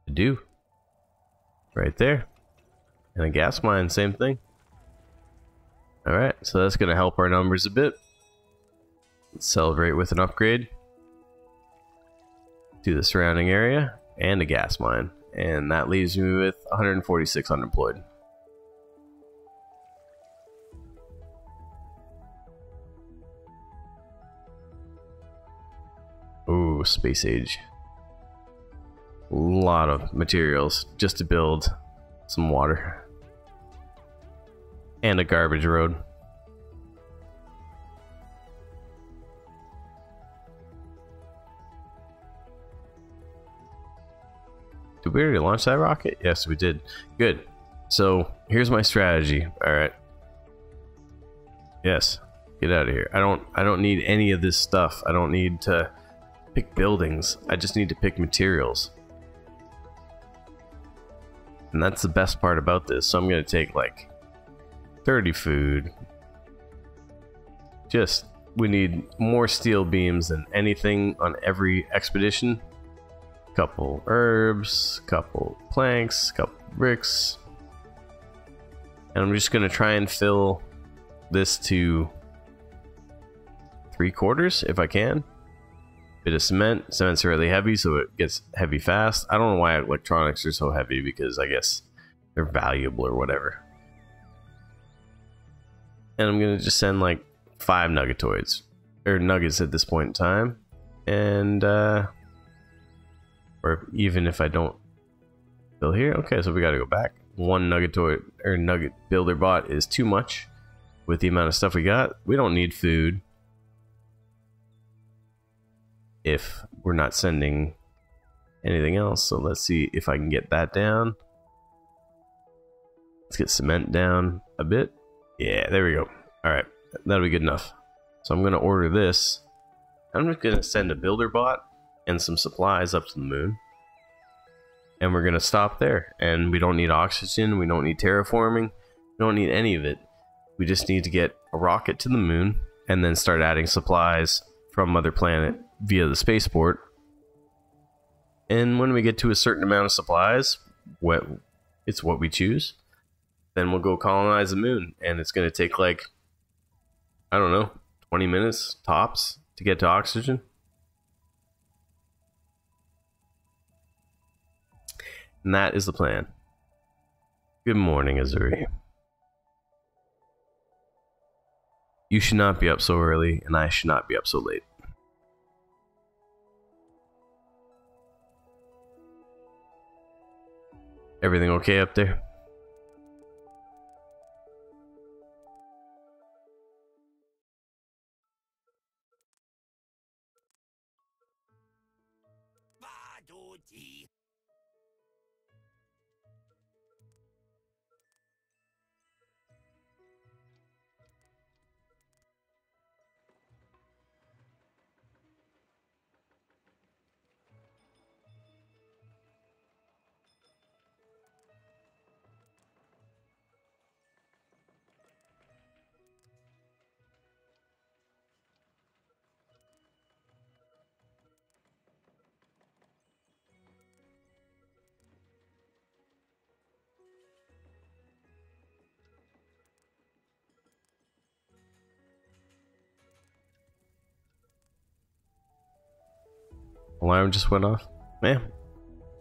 I do. Right there. And a gas mine, same thing. Alright, so that's going to help our numbers a bit. Let's celebrate with an upgrade. To the surrounding area and a gas mine. And that leaves me with 146 unemployed. Space age. A lot of materials just to build some water. And a garbage road. Did we already launch that rocket? Yes, we did. Good. So here's my strategy. All right. Yes. Get out of here. I don't. I don't need any of this stuff. I don't need to pick buildings. I just need to pick materials. And that's the best part about this. So I'm going to take like 30 food. Just, we need more steel beams than anything on every expedition. Couple herbs, couple planks, couple bricks. And I'm just going to try and fill this to three quarters if I can bit of cement. Cement's really heavy, so it gets heavy fast. I don't know why electronics are so heavy because I guess they're valuable or whatever. And I'm gonna just send like five nuggetoids or nuggets at this point in time, and uh, or even if I don't fill here, okay, so we got to go back. One nuggetoid or nugget builder bot is too much with the amount of stuff we got. We don't need food if we're not sending anything else. So let's see if I can get that down. Let's get cement down a bit. Yeah, there we go. All right, that'll be good enough. So I'm going to order this. I'm just going to send a builder bot and some supplies up to the moon. And we're going to stop there. And we don't need oxygen. We don't need terraforming. We don't need any of it. We just need to get a rocket to the moon and then start adding supplies from Mother Planet via the spaceport. And when we get to a certain amount of supplies, what it's what we choose, then we'll go colonize the moon. And it's going to take like, I don't know, 20 minutes tops to get to oxygen. And that is the plan. Good morning, Azuri. You should not be up so early, and I should not be up so late. Everything okay up there? Alarm just went off. Yeah,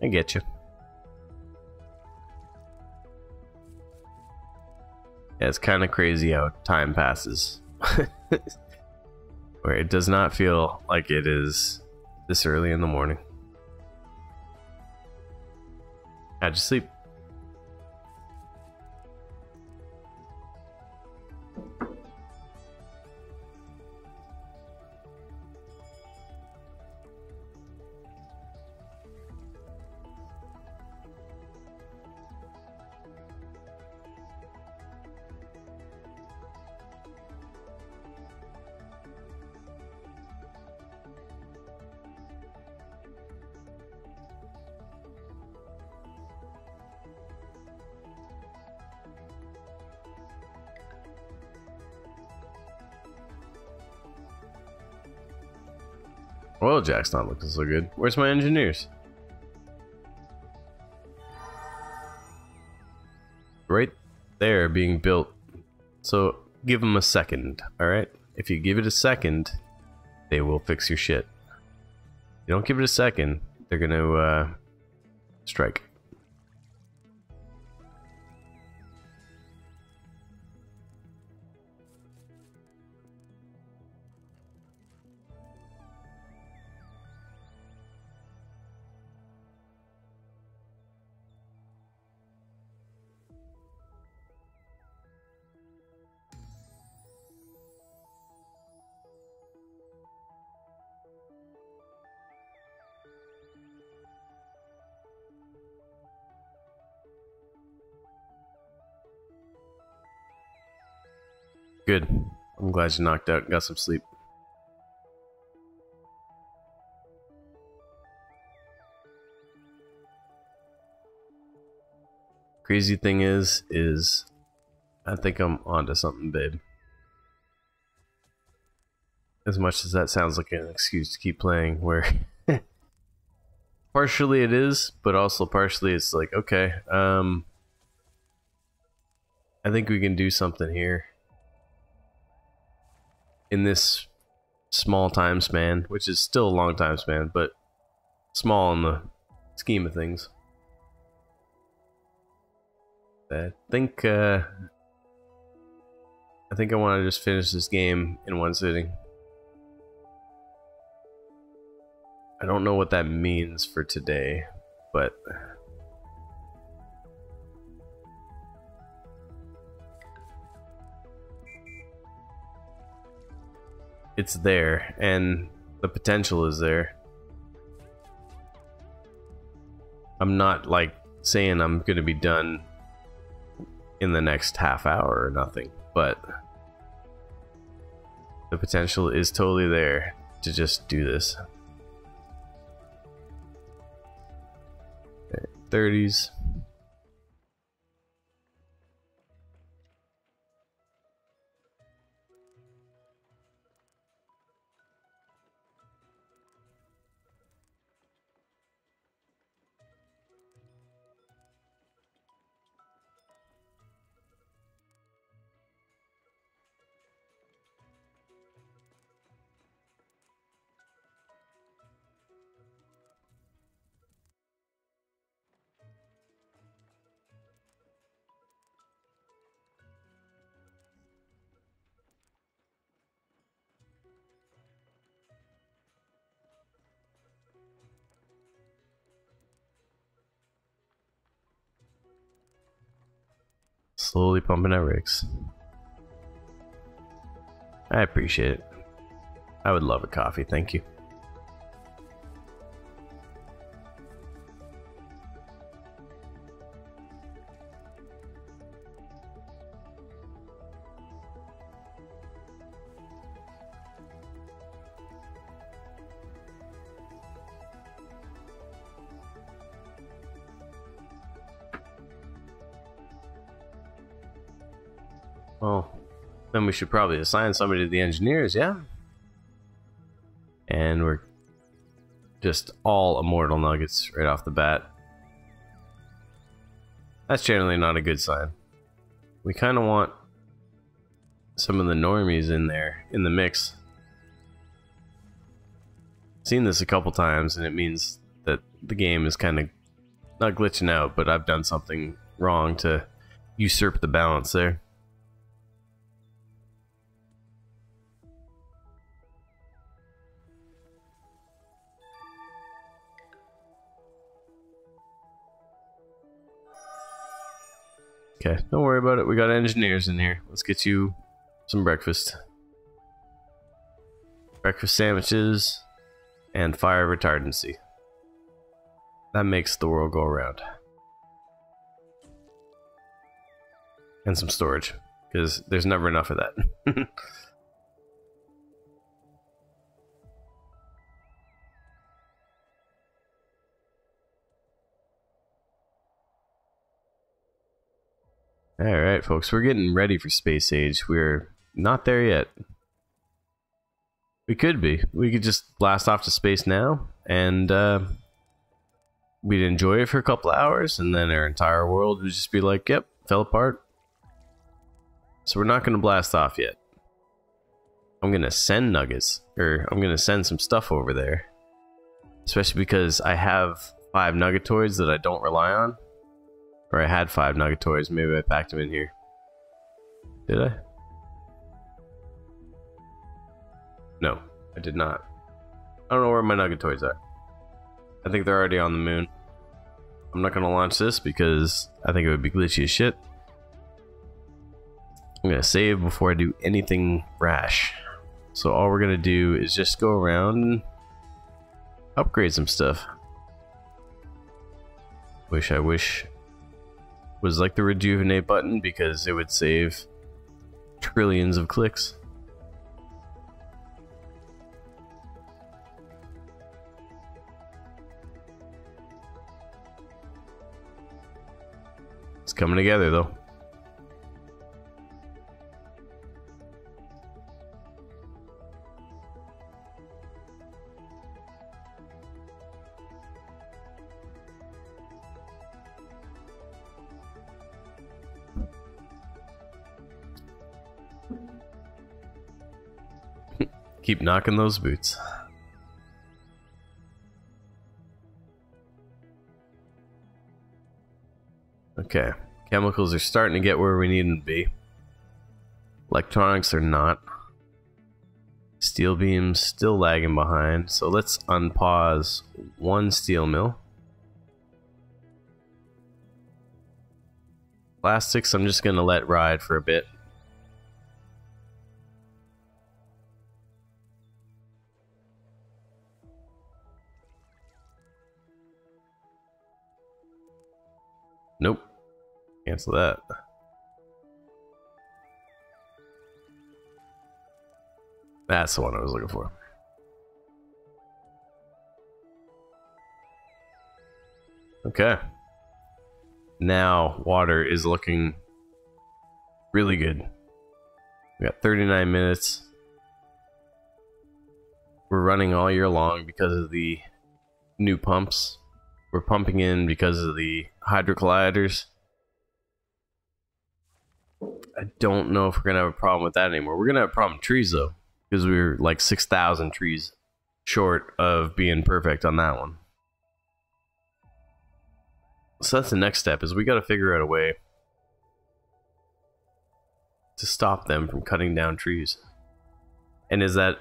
I get you. Yeah, it's kind of crazy how time passes. Where it does not feel like it is this early in the morning. How'd you sleep? Jack's not looking so good. Where's my engineers? Right there being built. So give them a second, alright? If you give it a second, they will fix your shit. You don't give it a second, they're gonna uh, strike. Glad you knocked out and got some sleep. Crazy thing is, is I think I'm onto something, babe. As much as that sounds like an excuse to keep playing, where partially it is, but also partially it's like, okay, um, I think we can do something here in this small time span, which is still a long time span, but small in the scheme of things. I think uh, I think I want to just finish this game in one sitting. I don't know what that means for today, but it's there and the potential is there. I'm not like saying I'm going to be done in the next half hour or nothing, but the potential is totally there to just do this. 30s. I appreciate it. I would love a coffee, thank you. We should probably assign somebody to the engineers, yeah? And we're just all immortal nuggets right off the bat. That's generally not a good sign. We kind of want some of the normies in there, in the mix. Seen this a couple times, and it means that the game is kind of not glitching out, but I've done something wrong to usurp the balance there. Okay, don't worry about it. We got engineers in here. Let's get you some breakfast. Breakfast sandwiches and fire retardancy. That makes the world go around. And some storage, because there's never enough of that. Alright, folks, we're getting ready for space age. We're not there yet. We could be. We could just blast off to space now, and uh, we'd enjoy it for a couple hours, and then our entire world would just be like, yep, fell apart. So we're not going to blast off yet. I'm going to send nuggets, or I'm going to send some stuff over there. Especially because I have five nuggetoids that I don't rely on. Or I had five nugget toys. Maybe I packed them in here. Did I? No, I did not. I don't know where my toys are. I think they're already on the moon. I'm not gonna launch this because I think it would be glitchy as shit. I'm gonna save before I do anything rash. So all we're gonna do is just go around and upgrade some stuff. Wish I wish was like the rejuvenate button because it would save trillions of clicks. It's coming together though. Keep knocking those boots. Okay. Chemicals are starting to get where we need them to be. Electronics are not. Steel beams still lagging behind. So let's unpause one steel mill. Plastics I'm just going to let ride for a bit. Cancel that. That's the one I was looking for. Okay. Now water is looking really good. We got 39 minutes. We're running all year long because of the new pumps. We're pumping in because of the hydrocolliders. I don't know if we're gonna have a problem with that anymore. We're gonna have a problem with trees though, because we are like six thousand trees short of being perfect on that one. So that's the next step is we got to figure out a way to stop them from cutting down trees. And is that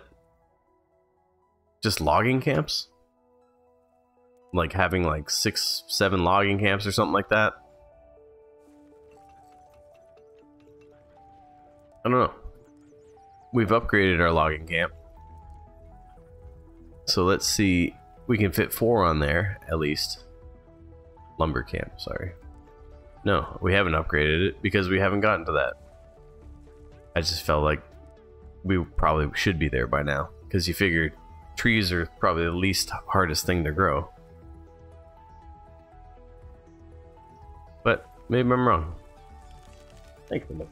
just logging camps? like having like six, seven logging camps or something like that. I don't know. We've upgraded our logging camp. So let's see. We can fit four on there, at least. Lumber camp, sorry. No, we haven't upgraded it because we haven't gotten to that. I just felt like we probably should be there by now. Because you figure trees are probably the least hardest thing to grow. But maybe I'm wrong. Thank you.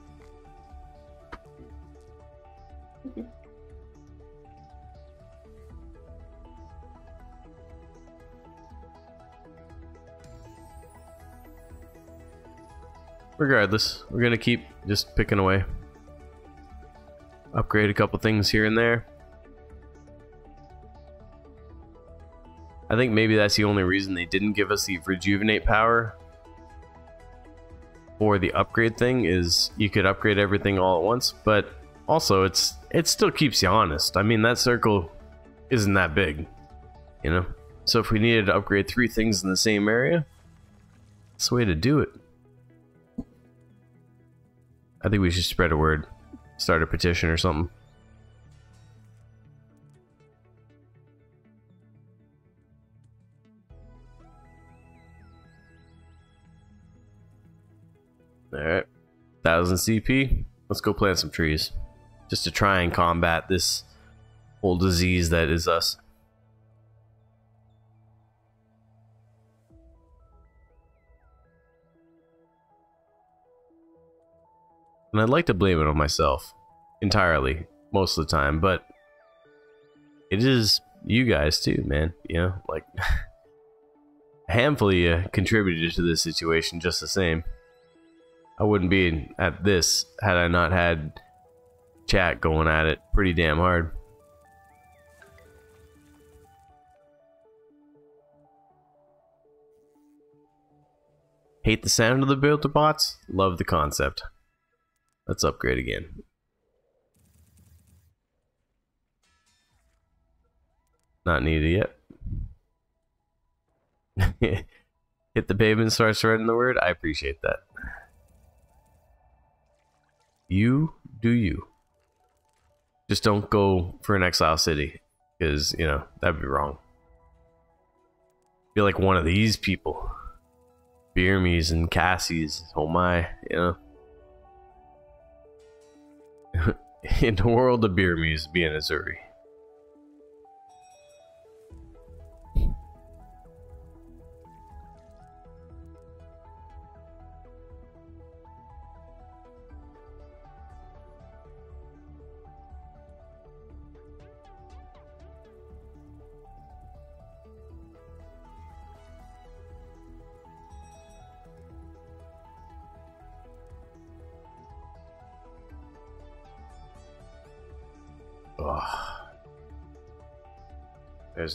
Regardless, we're gonna keep just picking away. Upgrade a couple things here and there. I think maybe that's the only reason they didn't give us the rejuvenate power for the upgrade thing is you could upgrade everything all at once, but also it's it still keeps you honest. I mean that circle isn't that big, you know. So if we needed to upgrade three things in the same area, that's the way to do it. I think we should spread a word, start a petition or something. Alright. 1000 CP. Let's go plant some trees. Just to try and combat this whole disease that is us. And I'd like to blame it on myself. Entirely. Most of the time. But it is you guys too, man. You know, like a handful of you contributed to this situation just the same. I wouldn't be at this had I not had chat going at it pretty damn hard. Hate the sound of the builder bots, love the concept. Let's upgrade again. Not needed yet. Hit the pavement, start spreading the word. I appreciate that. You do you. Just don't go for an exile city, because you know that'd be wrong. Be like one of these people, Birmies and Cassies. Oh my, you know. In the world of Birmies, be in Missouri.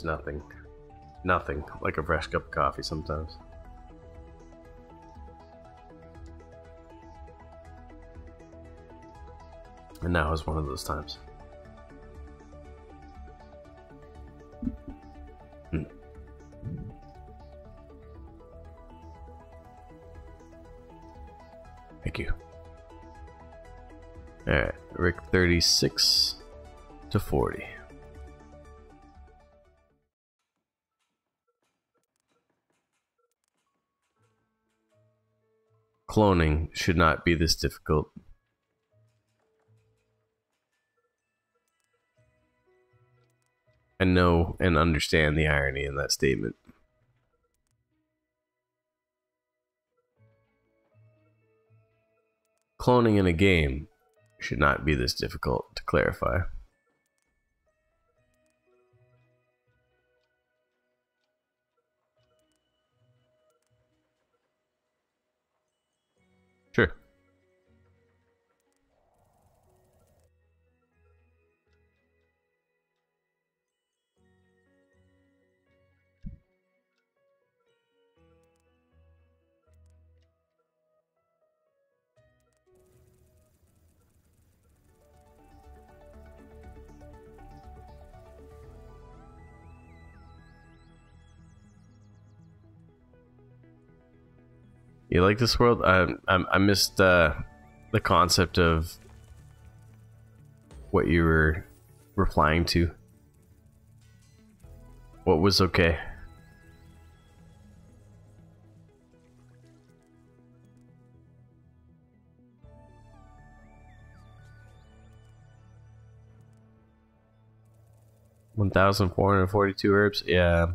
There's nothing. Nothing like a fresh cup of coffee sometimes. And now is one of those times. Hmm. Thank you. Alright, Rick 36 to 40. Cloning should not be this difficult. I know and understand the irony in that statement. Cloning in a game should not be this difficult to clarify. You like this world? I I, I missed uh, the concept of what you were replying to. What was okay? One thousand four hundred forty-two herbs. Yeah,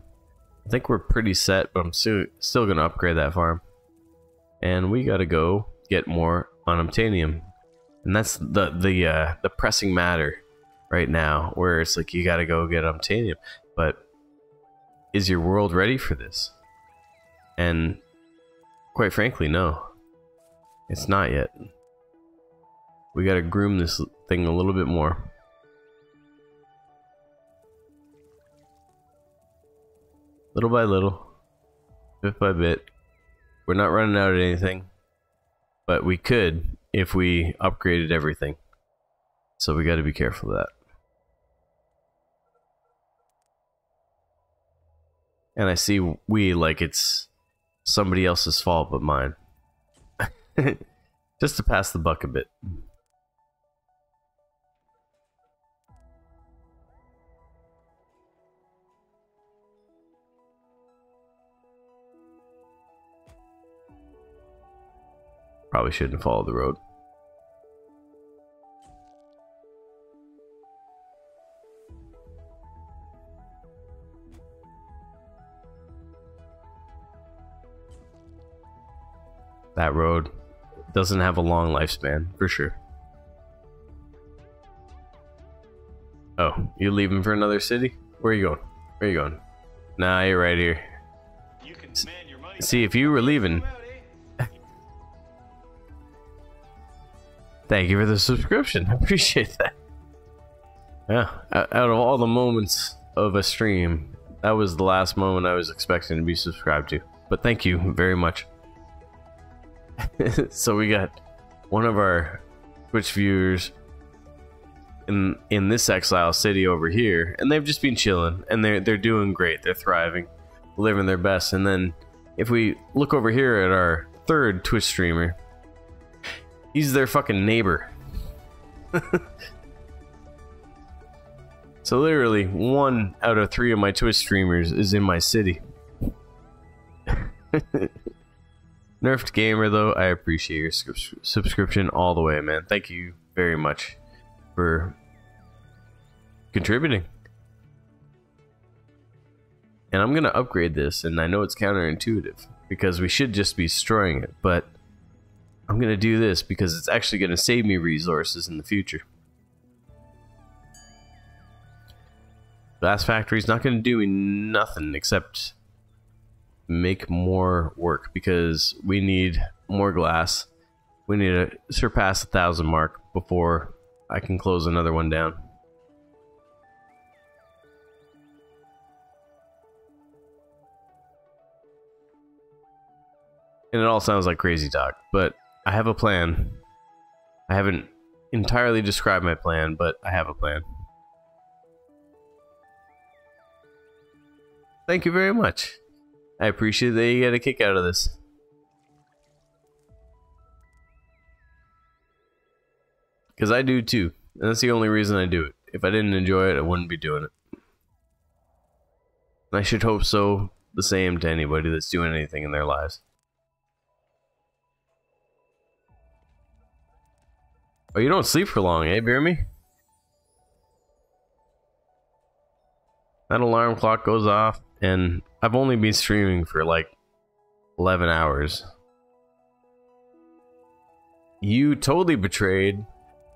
I think we're pretty set, but I'm still still gonna upgrade that farm and we gotta go get more unobtainium. And that's the the uh, the pressing matter right now where it's like you got to go get obtainium. But is your world ready for this? And quite frankly, no. It's not yet. We got to groom this thing a little bit more. Little by little, bit by bit. We're not running out of anything, but we could if we upgraded everything. So we got to be careful of that. And I see we like it's somebody else's fault but mine. Just to pass the buck a bit. Probably shouldn't follow the road. That road doesn't have a long lifespan, for sure. Oh, you leaving for another city? Where are you going? Where are you going? Nah, you're right here. See, if you were leaving, Thank you for the subscription. I appreciate that. Yeah, out of all the moments of a stream, that was the last moment I was expecting to be subscribed to. But thank you very much. so we got one of our Twitch viewers in in this exile city over here, and they've just been chilling, and they're they're doing great. They're thriving, living their best. And then if we look over here at our third Twitch streamer, He's their fucking neighbor. so literally, one out of three of my Twitch streamers is in my city. Nerfed Gamer, though, I appreciate your subscription all the way, man. Thank you very much for contributing. And I'm going to upgrade this, and I know it's counterintuitive because we should just be destroying it, but I'm going to do this because it's actually going to save me resources in the future. Glass factory's not going to do me nothing except make more work because we need more glass. We need to surpass a thousand mark before I can close another one down. And it all sounds like crazy talk, but I have a plan. I haven't entirely described my plan, but I have a plan. Thank you very much. I appreciate that you get a kick out of this. Because I do too. And that's the only reason I do it. If I didn't enjoy it, I wouldn't be doing it. And I should hope so the same to anybody that's doing anything in their lives. Oh, you don't sleep for long, eh, Beer Me? That alarm clock goes off, and I've only been streaming for like 11 hours. You totally betrayed,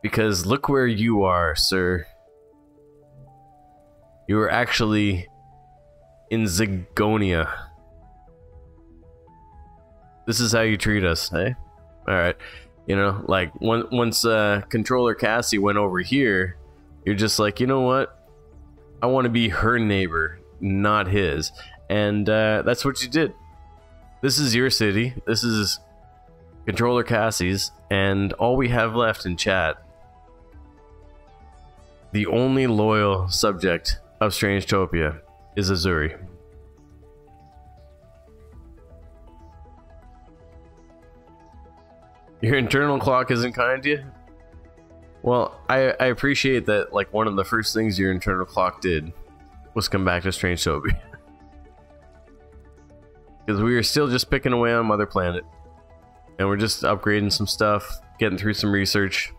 because look where you are, sir. You were actually in Zigonia. This is how you treat us, eh? Alright. You know, like once uh, controller Cassie went over here, you're just like, you know what? I want to be her neighbor, not his. And uh, that's what you did. This is your city. This is controller Cassie's, and all we have left in chat. The only loyal subject of Strangetopia is Azuri. Your internal clock isn't kind to you? Well, I, I appreciate that, like, one of the first things your internal clock did was come back to Strangetopia. Because we were still just picking away on Mother Planet. And we're just upgrading some stuff, getting through some research.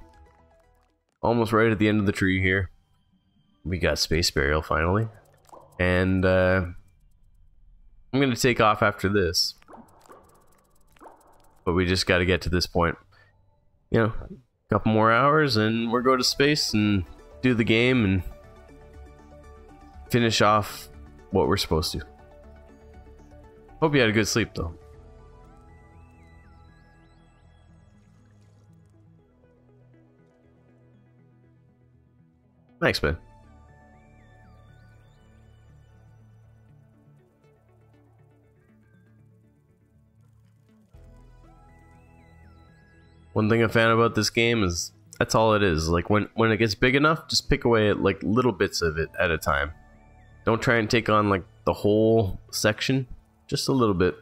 Almost right at the end of the tree here. We got Space Burial finally. And, uh, I'm going to take off after this but we just got to get to this point. You know, a couple more hours and we're going to space and do the game and finish off what we're supposed to. Hope you had a good sleep though. Thanks, man. One thing I found about this game is that's all it is. Like when when it gets big enough, just pick away at like little bits of it at a time. Don't try and take on like the whole section, just a little bit.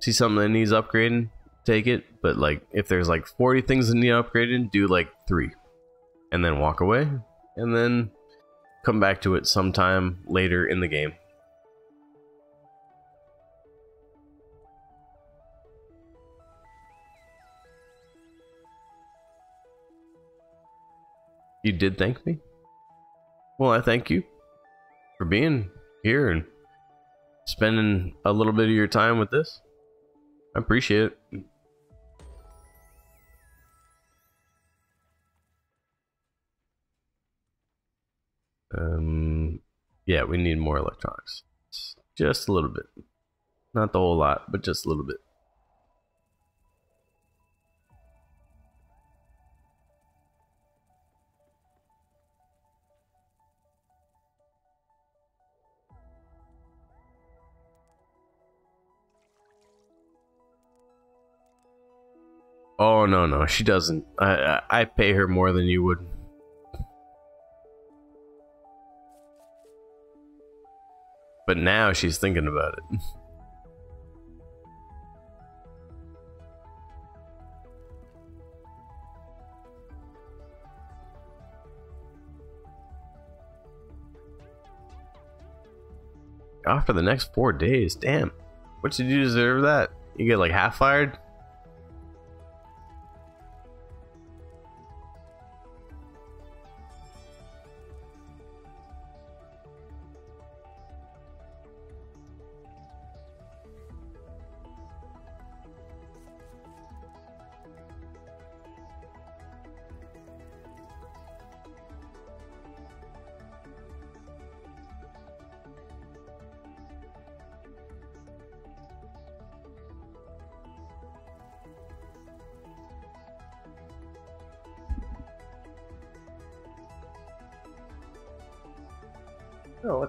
See something that needs upgrading, take it. But like if there's like 40 things that need upgrading, do like three, and then walk away, and then come back to it sometime later in the game. You did thank me? Well, I thank you for being here and spending a little bit of your time with this. I appreciate it. Um, yeah, we need more electronics. Just a little bit. Not the whole lot, but just a little bit. No no she doesn't. I, I I pay her more than you would. But now she's thinking about it. After the next four days, damn. What did you deserve that? You get like half fired?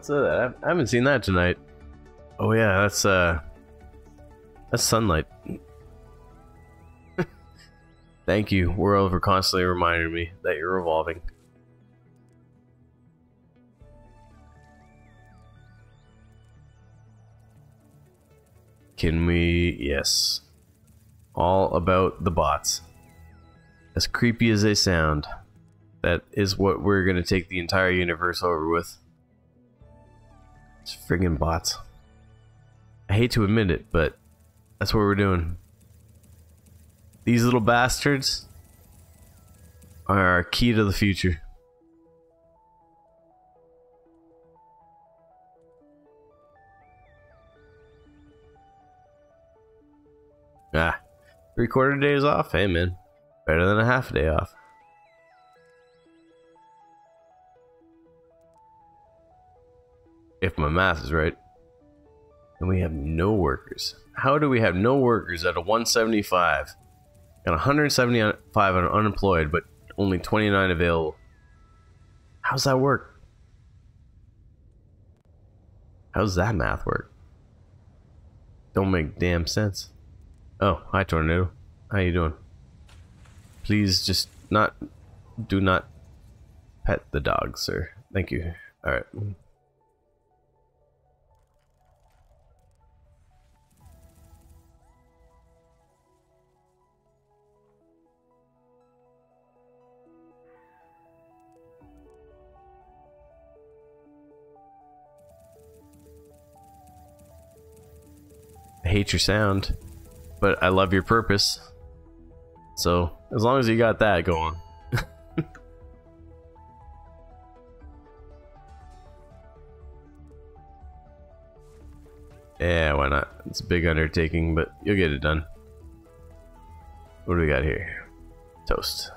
What's that? I haven't seen that tonight. Oh yeah, that's uh, that's sunlight. Thank you, world, for constantly reminding me that you're evolving. Can we? Yes. All about the bots. As creepy as they sound, that is what we're gonna take the entire universe over with. It's friggin' bots. I hate to admit it, but that's what we're doing. These little bastards are our key to the future. Ah, three quarter days off? Hey man, better than a half a day off. If my math is right. And we have no workers. How do we have no workers at a 175? Got 175 on unemployed, but only 29 available. How's that work? How's that math work? Don't make damn sense. Oh, hi Tornado. How you doing? Please just not do not pet the dog, sir. Thank you. Alright. I hate your sound, but I love your purpose. So, as long as you got that going. yeah, why not? It's a big undertaking, but you'll get it done. What do we got here? Toast.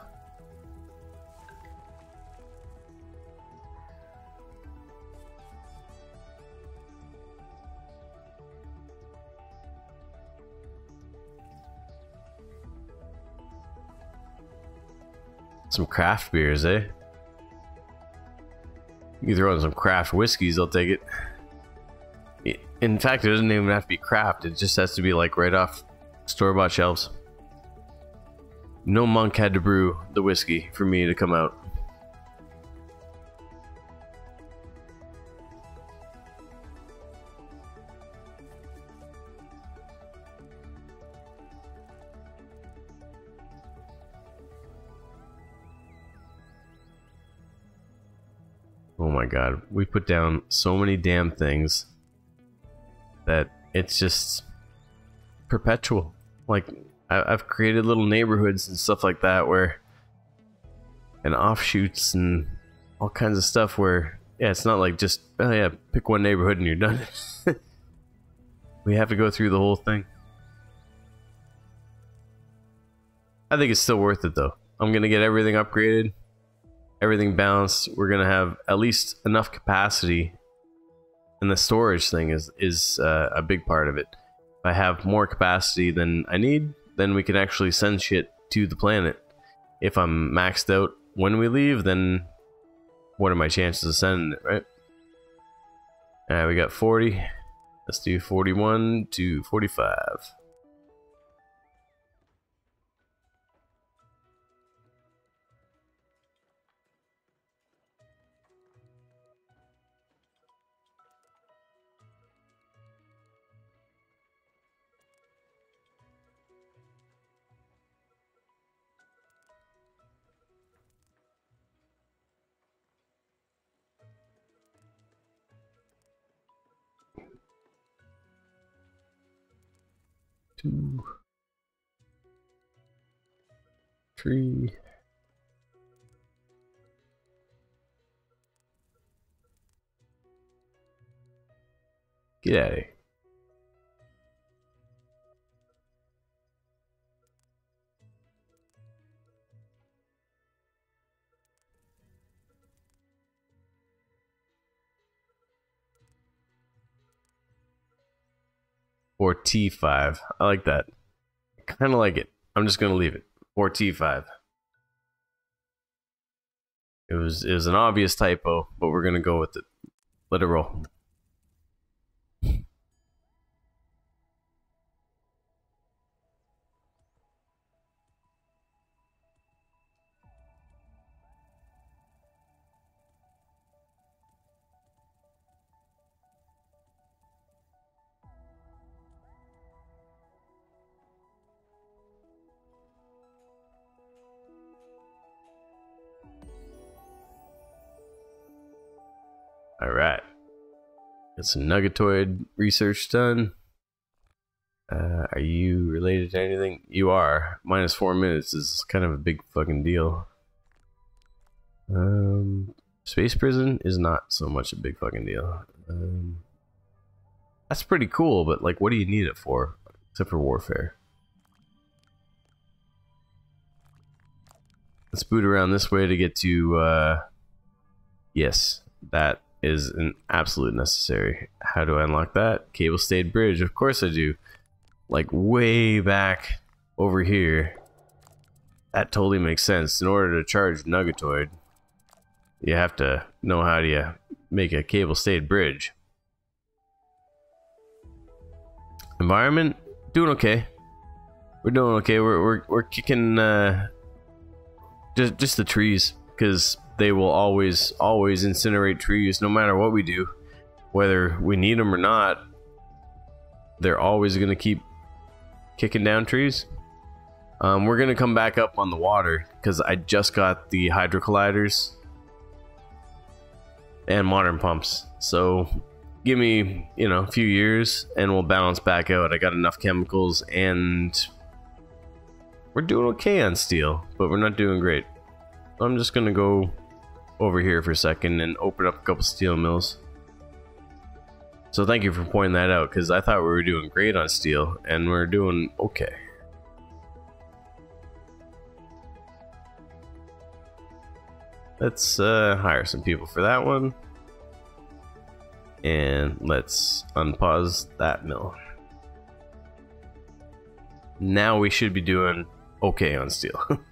Some craft beers, eh? You throw in some craft whiskeys, I'll take it. In fact, it doesn't even have to be craft. It just has to be like right off store-bought shelves. No monk had to brew the whiskey for me to come out. God, we put down so many damn things that it's just perpetual. Like, I've created little neighborhoods and stuff like that where, and offshoots and all kinds of stuff where, yeah, it's not like just, oh yeah, pick one neighborhood and you're done. we have to go through the whole thing. I think it's still worth it though. I'm gonna get everything upgraded everything balanced, we're gonna have at least enough capacity. And the storage thing is is uh, a big part of it. If I have more capacity than I need, then we can actually send shit to the planet. If I'm maxed out when we leave, then what are my chances of sending it, right? Alright, we got 40. Let's do 41 to 45. Two, three, Get out of here. Or T5. I like that. Kind of like it. I'm just gonna leave it. Or T5. It was it was an obvious typo, but we're gonna go with it. Let it roll. All right. Got some Nuggetoid research done. Uh, are you related to anything? You are. Minus four minutes is kind of a big fucking deal. Um, space prison is not so much a big fucking deal. Um, that's pretty cool, but like, what do you need it for? Except for warfare. Let's boot around this way to get to, uh, yes, that is an absolute necessary. How do I unlock that? Cable stayed bridge. Of course I do. Like way back over here. That totally makes sense. In order to charge Nuggetoid, you have to know how to make a cable stayed bridge. Environment, doing okay. We're doing okay. We're we're we're kicking uh, just just the trees because they will always, always incinerate trees no matter what we do. Whether we need them or not, they're always going to keep kicking down trees. Um, we're going to come back up on the water because I just got the hydro colliders and modern pumps. So give me, you know, a few years and we'll balance back out. I got enough chemicals and we're doing okay on steel, but we're not doing great. I'm just going to go over here for a second and open up a couple steel mills. So thank you for pointing that out because I thought we were doing great on steel and we're doing okay. Let's uh, hire some people for that one. And let's unpause that mill. Now we should be doing okay on steel.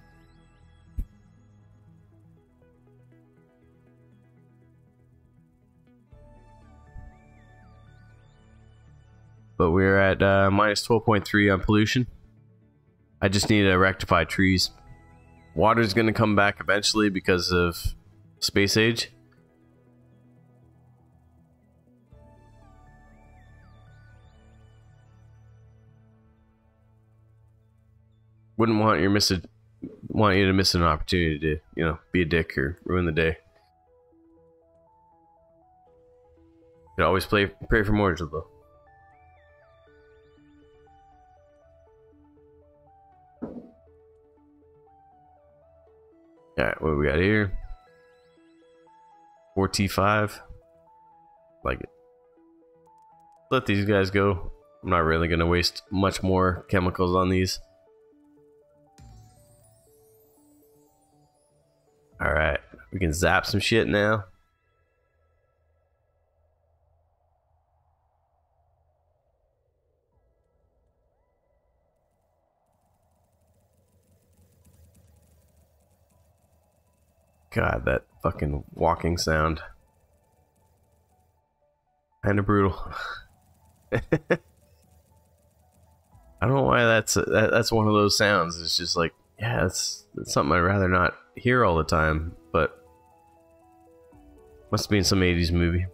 but we're at uh, minus 12.3 on pollution. I just need to rectify trees. Water's gonna come back eventually because of space age. Wouldn't want you miss a, want you to miss an opportunity to you know be a dick or ruin the day. Could always play pray for more though. Alright, what we got here? 4T5. Like it. Let these guys go. I'm not really going to waste much more chemicals on these. Alright, we can zap some shit now. God, that fucking walking sound. Kinda brutal. I don't know why that's that, that's one of those sounds. It's just like, yeah, it's, it's something I'd rather not hear all the time, but must be in some 80s movie.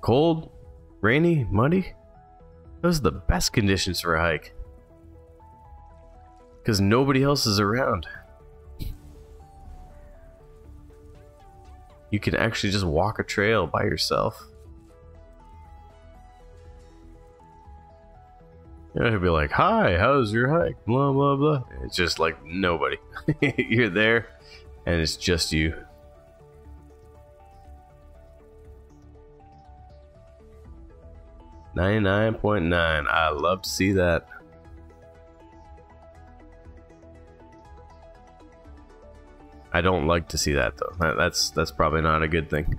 Cold, rainy, muddy. Those are the best conditions for a hike. Because nobody else is around. You can actually just walk a trail by yourself. You know, he'll be like, "Hi, how's your hike?" Blah blah blah. It's just like nobody. You're there, and it's just you. Ninety-nine point nine. I love to see that. I don't like to see that though. That's that's probably not a good thing.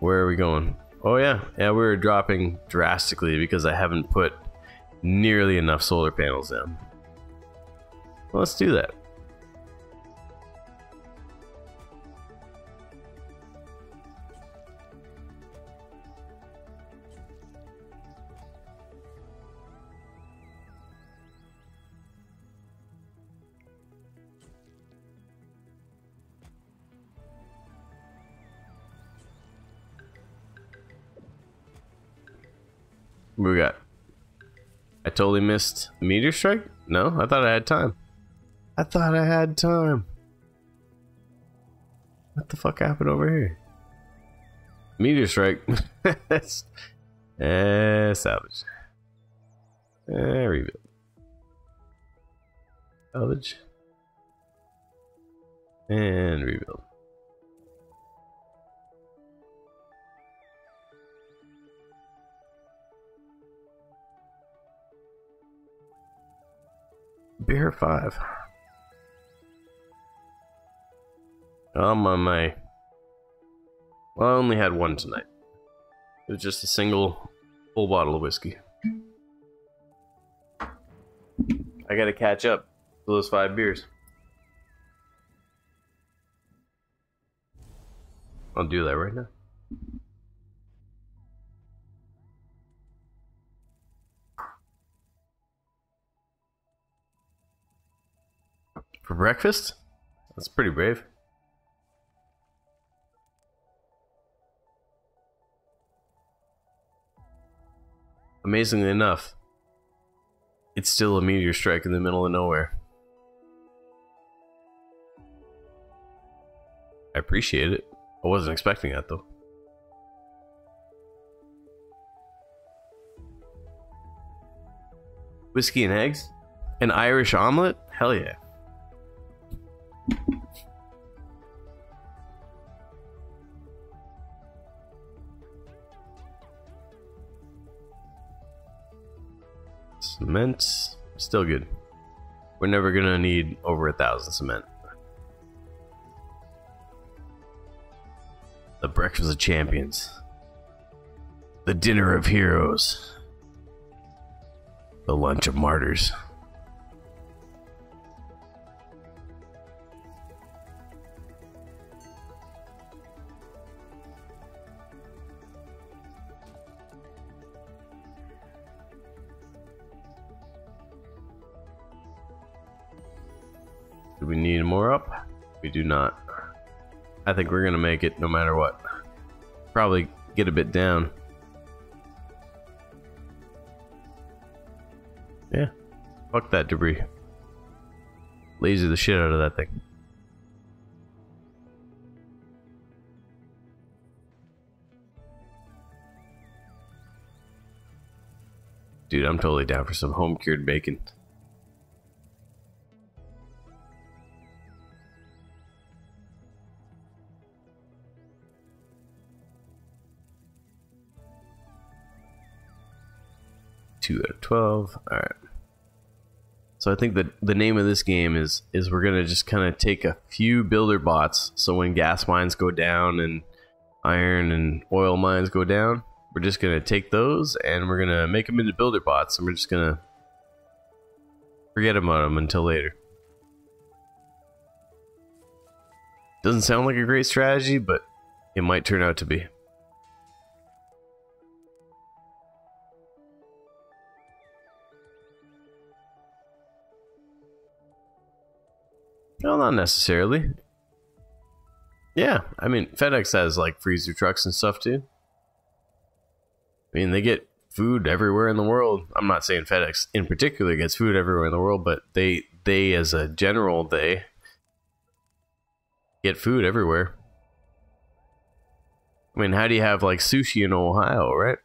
Where are we going? Oh yeah, yeah. We're dropping drastically because I haven't put nearly enough solar panels in. Let's do that. We got? I totally missed meteor strike? No, I thought I had time. I thought I had time. What the fuck happened over here? Meteor strike. eh, salvage. Eh, rebuild. Salvage. And rebuild. Beer 5. I'm on my... Well, I only had one tonight. It was just a single full bottle of whiskey. I gotta catch up to those five beers. I'll do that right now. For breakfast? That's pretty brave. Amazingly enough, it's still a meteor strike in the middle of nowhere. I appreciate it. I wasn't expecting that though. Whiskey and eggs? An Irish omelet? Hell yeah. Cement, still good. We're never gonna need over a thousand cement. The breakfast of champions. The dinner of heroes. The lunch of martyrs. We need more up? We do not. I think we're gonna make it no matter what. Probably get a bit down. Yeah. Fuck that debris. Laser the shit out of that thing. Dude, I'm totally down for some home cured bacon. Two out of twelve. All right. So I think that the name of this game is is we're gonna just kind of take a few builder bots. So when gas mines go down and iron and oil mines go down, we're just gonna take those and we're gonna make them into builder bots, and we're just gonna forget about them until later. Doesn't sound like a great strategy, but it might turn out to be. Well, not necessarily. Yeah, I mean, FedEx has like freezer trucks and stuff too. I mean, they get food everywhere in the world. I'm not saying FedEx in particular gets food everywhere in the world, but they they as a general they get food everywhere. I mean, how do you have like sushi in Ohio, right?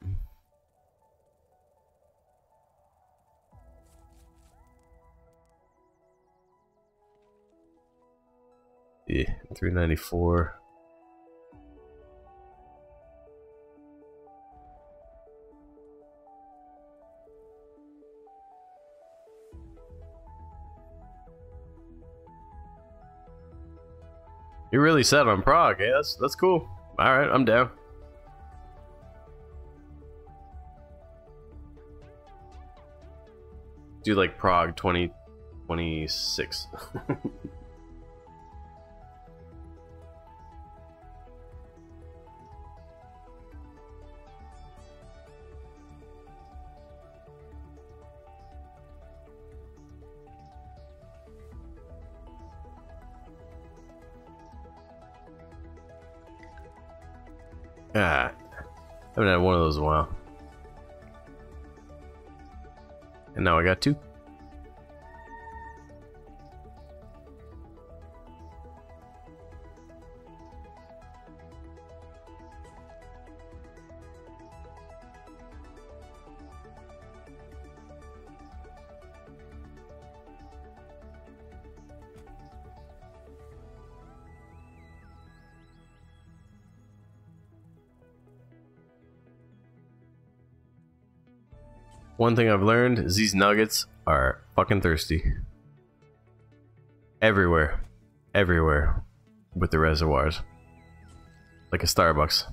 Yeah, 394. You're really set on Prague, yeah? That's, that's cool. Alright, I'm down. Do like Prague 2026. Ah, I haven't had one of those in a while. And now I got two. One thing I've learned is these nuggets are fucking thirsty. Everywhere. Everywhere. With the reservoirs. Like a Starbucks.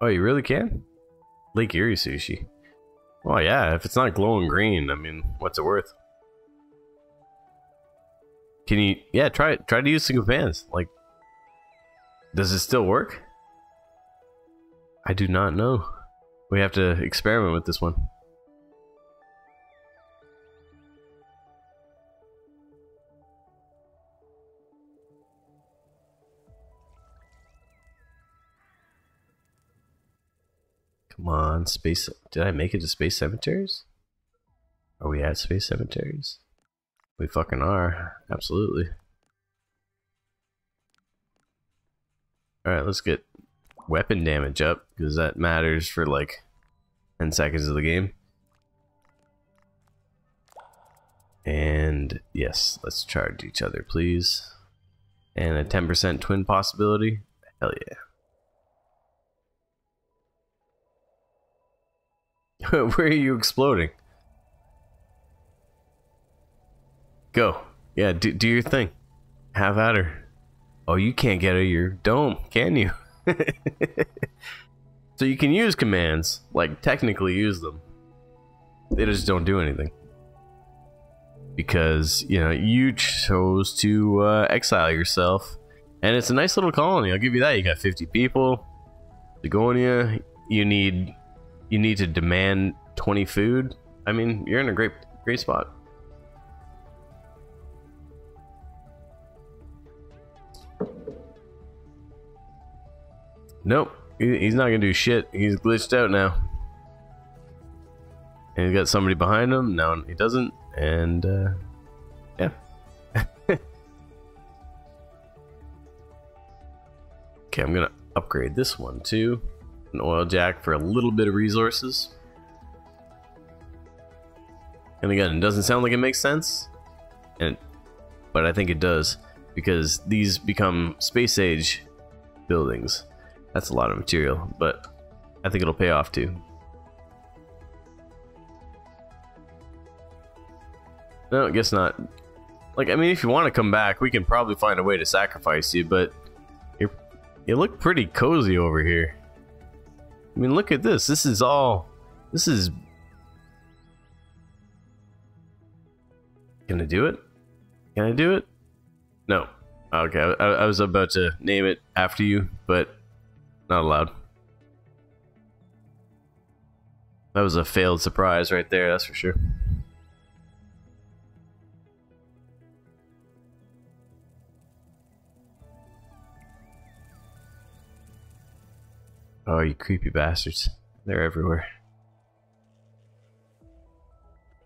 Oh, you really can? Lake Erie sushi. Well, yeah, if it's not glowing green, I mean, what's it worth? Can you, yeah, try it. Try to use single pans. Like, does it still work? I do not know. We have to experiment with this one. Come on, space. Did I make it to space cemeteries? Are we at space cemeteries? We fucking are. Absolutely. Alright, let's get weapon damage up, because that matters for like 10 seconds of the game. And yes, let's charge each other, please. And a 10% twin possibility. Hell yeah. Where are you exploding? Go. Yeah, do, do your thing. Have at her. Oh, you can't get out of your dome, can you? so you can use commands, like technically use them. They just don't do anything. because you know you chose to uh, exile yourself, and it's a nice little colony. I'll give you that. You got 50 people. Begonia, you need you need to demand 20 food. I mean, you're in a great great spot. Nope, he's not gonna do shit. He's glitched out now. And he's got somebody behind him. No, he doesn't. And, uh, yeah. okay, I'm gonna upgrade this one too. An oil jack for a little bit of resources. And again, it doesn't sound like it makes sense, and but I think it does because these become space age buildings. That's a lot of material, but I think it'll pay off too. No, I guess not. Like, I mean, if you want to come back, we can probably find a way to sacrifice you, but you you look pretty cozy over here. I mean, look at this. This is all. This is. Can I do it? Can I do it? No. Okay, I, I was about to name it after you, but not allowed. That was a failed surprise right there, that's for sure. Oh, you creepy bastards. They're everywhere.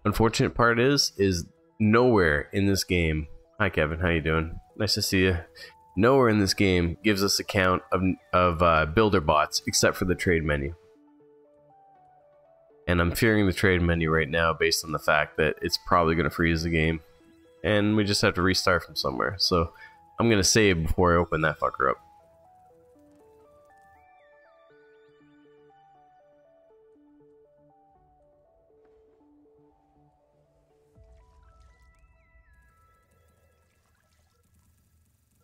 Unfortunate part is, is nowhere in this game. Hi Kevin, how you doing? Nice to see you. Nowhere in this game gives us a count of, of uh, builder bots except for the trade menu. And I'm fearing the trade menu right now based on the fact that it's probably going to freeze the game. And we just have to restart from somewhere. So I'm going to save before I open that fucker up.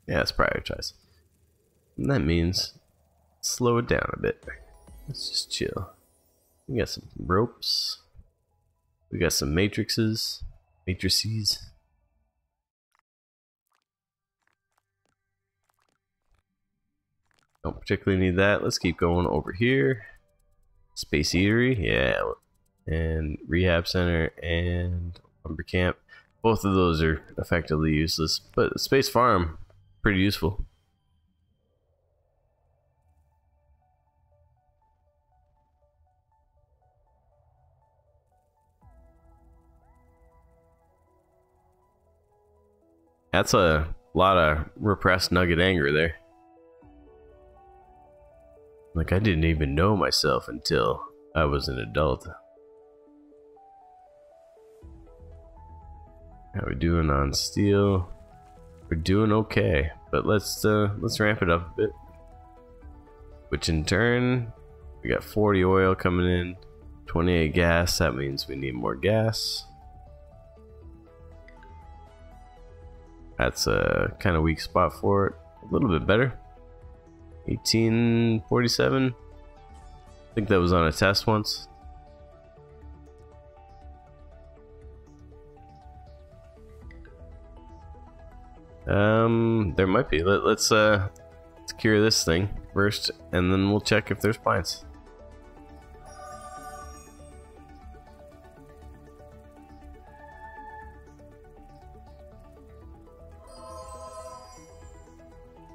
Yeah, let's prioritize. And that means slow it down a bit. Let's just chill. We got some ropes. We got some matrices. Matrices. Don't particularly need that. Let's keep going over here. Space Eatery, yeah. And Rehab Center and Lumber Camp. Both of those are effectively useless. But Space Farm, pretty useful. That's a lot of repressed nugget anger there. Like I didn't even know myself until I was an adult. How we doing on steel? We're doing okay, but let's uh, let's ramp it up a bit. Which in turn, we got 40 oil coming in, 28 gas. That means we need more gas. That's a kind of weak spot for it. A little bit better. 1847. I think that was on a test once. Um, there might be. Let, us uh, let's cure this thing first, and then we'll check if there's pines.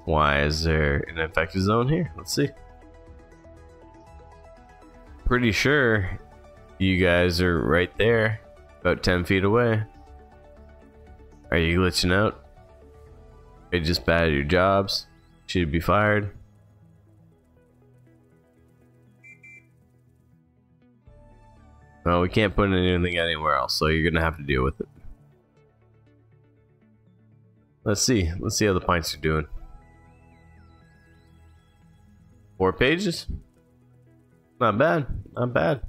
Why is there an infected zone here? Let's see. Pretty sure you guys are right there, about 10 feet away. Are you glitching out? They just bad at your jobs. Should be fired. Well, we can't put anything anywhere else, so you're gonna have to deal with it. Let's see. Let's see how the pints are doing. Four pages? Not bad. Not bad.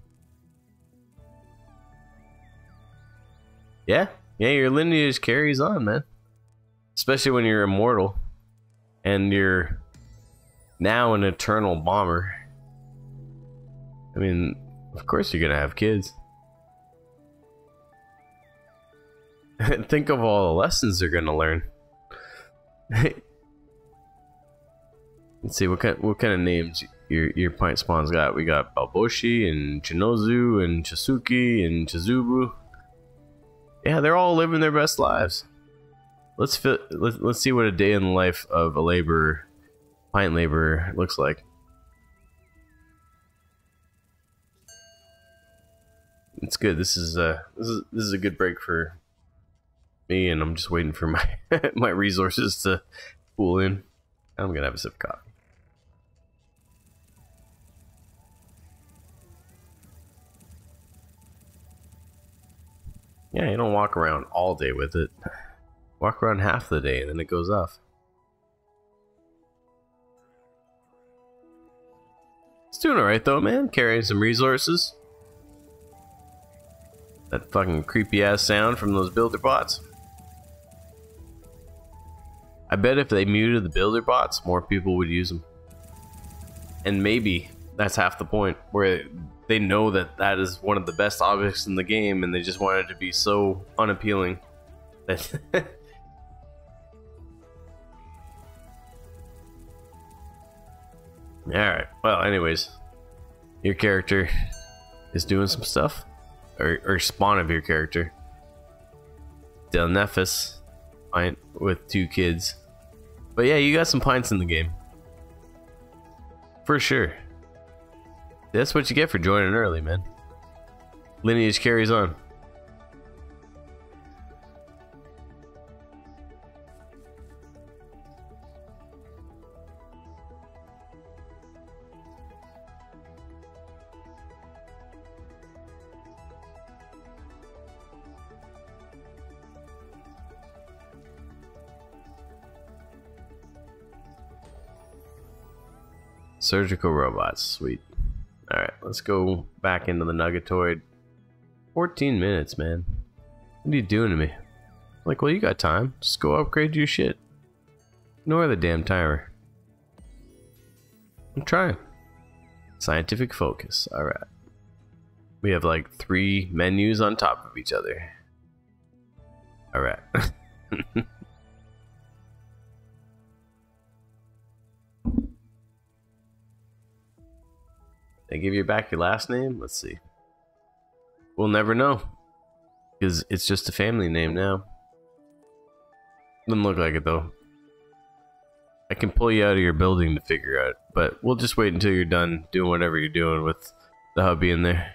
Yeah. Yeah, your lineage carries on, man especially when you're immortal and you're now an eternal bomber. I mean, of course you're gonna have kids. Think of all the lessons they're gonna learn. Let's see what kind what kind of names your your pint spawn's got. We got Balboshi and Chinozu and Chisuki and Chizubu. Yeah, they're all living their best lives. Let's let's let's see what a day in the life of a laborer, pint laborer looks like. It's good. This is uh this is this is a good break for me, and I'm just waiting for my my resources to pool in. I'm gonna have a sip of coffee. Yeah, you don't walk around all day with it. Walk around half the day and then it goes off. It's doing alright though, man. Carrying some resources. That fucking creepy ass sound from those builder bots. I bet if they muted the builder bots, more people would use them. And maybe that's half the point, where they know that that is one of the best objects in the game, and they just want it to be so unappealing that. Alright, well, anyways, your character is doing some stuff, or, or spawn of your character. Del Nephis, with two kids. But yeah, you got some pints in the game. For sure. That's what you get for joining early, man. Lineage carries on. Surgical robots, sweet. Alright, let's go back into the Nuggetoid. 14 minutes, man. What are you doing to me? Like, well, you got time. Just go upgrade your shit. Ignore the damn timer. I'm trying. Scientific focus. Alright. We have like three menus on top of each other. Alright. They give you back your last name? Let's see. We'll never know. Because it's just a family name now. Doesn't look like it though. I can pull you out of your building to figure out, but we'll just wait until you're done doing whatever you're doing with the hubby in there.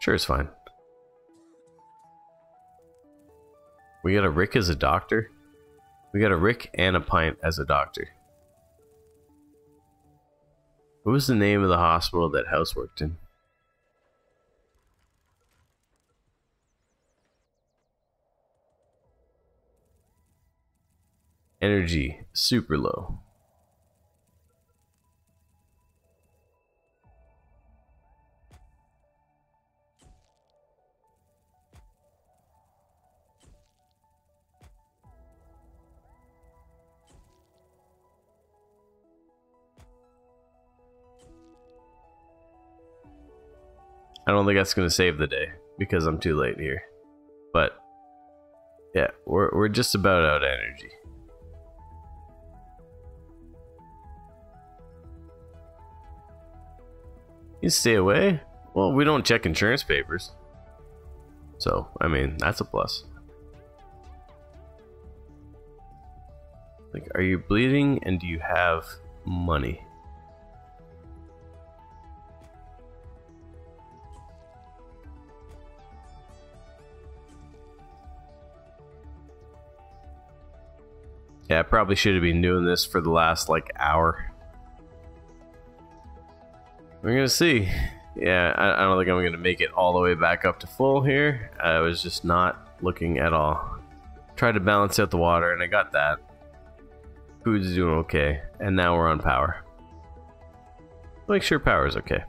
Sure, it's fine. We got a Rick as a doctor. We got a Rick and a Pint as a doctor. What was the name of the hospital that House worked in? Energy, super low. I don't think that's going to save the day because I'm too late here. But yeah, we're, we're just about out of energy. You stay away? Well, we don't check insurance papers. So, I mean, that's a plus. Like, are you bleeding and do you have money? Yeah, I probably should have been doing this for the last like hour. We're gonna see. Yeah, I, I don't think I'm gonna make it all the way back up to full here. I was just not looking at all. Tried to balance out the water and I got that. Food's doing okay. And now we're on power. Make sure power's okay.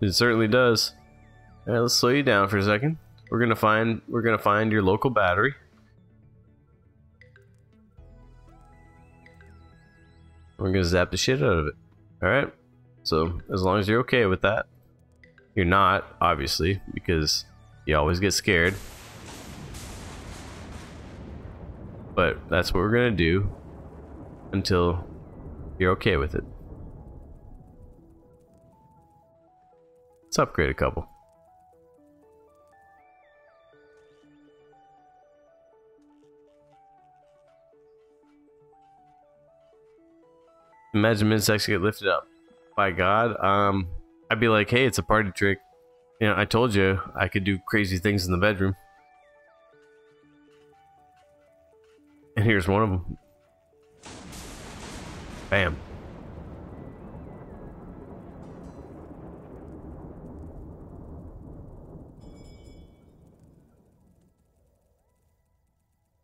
It, certainly does. All right, let's slow you down for a second. We're gonna find we're gonna find your local battery. We're gonna zap the shit out of it. All right. So as long as you're okay with that, you're not obviously because you always get scared. But that's what we're gonna do until you're okay with it. Let's upgrade a couple. Imagine Minsects get lifted up by God. Um, I'd be like, hey, it's a party trick. You know, I told you I could do crazy things in the bedroom. And here's one of them. Bam.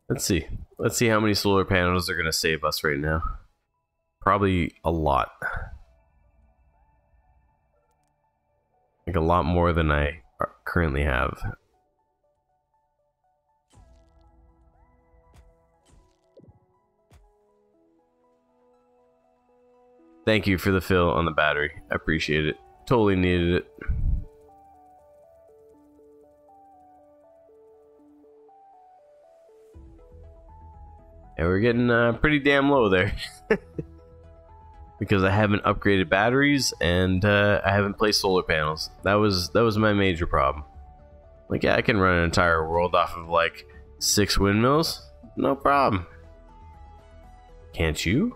Let's see. Let's see how many solar panels are going to save us right now. Probably a lot. Like a lot more than I currently have. Thank you for the fill on the battery. I appreciate it. Totally needed it. And we're getting uh, pretty damn low there. because I haven't upgraded batteries and uh, I haven't placed solar panels. That was that was my major problem. Like, yeah, I can run an entire world off of like six windmills, no problem. Can't you?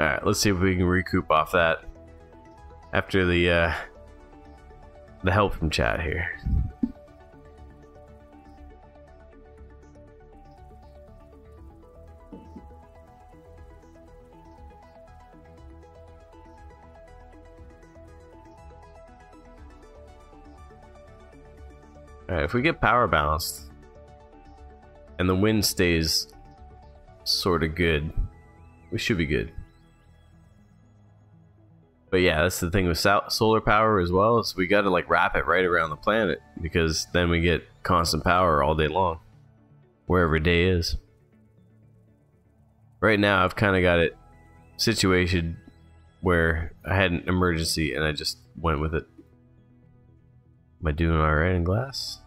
Alright, let's see if we can recoup off that after the uh, the help from chat here. Alright, if we get power balanced and the wind stays sort of good, we should be good. But yeah, that's the thing with solar power as well. Is we got to like wrap it right around the planet because then we get constant power all day long, wherever day is. Right now, I've kind of got it situation where I had an emergency and I just went with it. Am I doing all right in glass?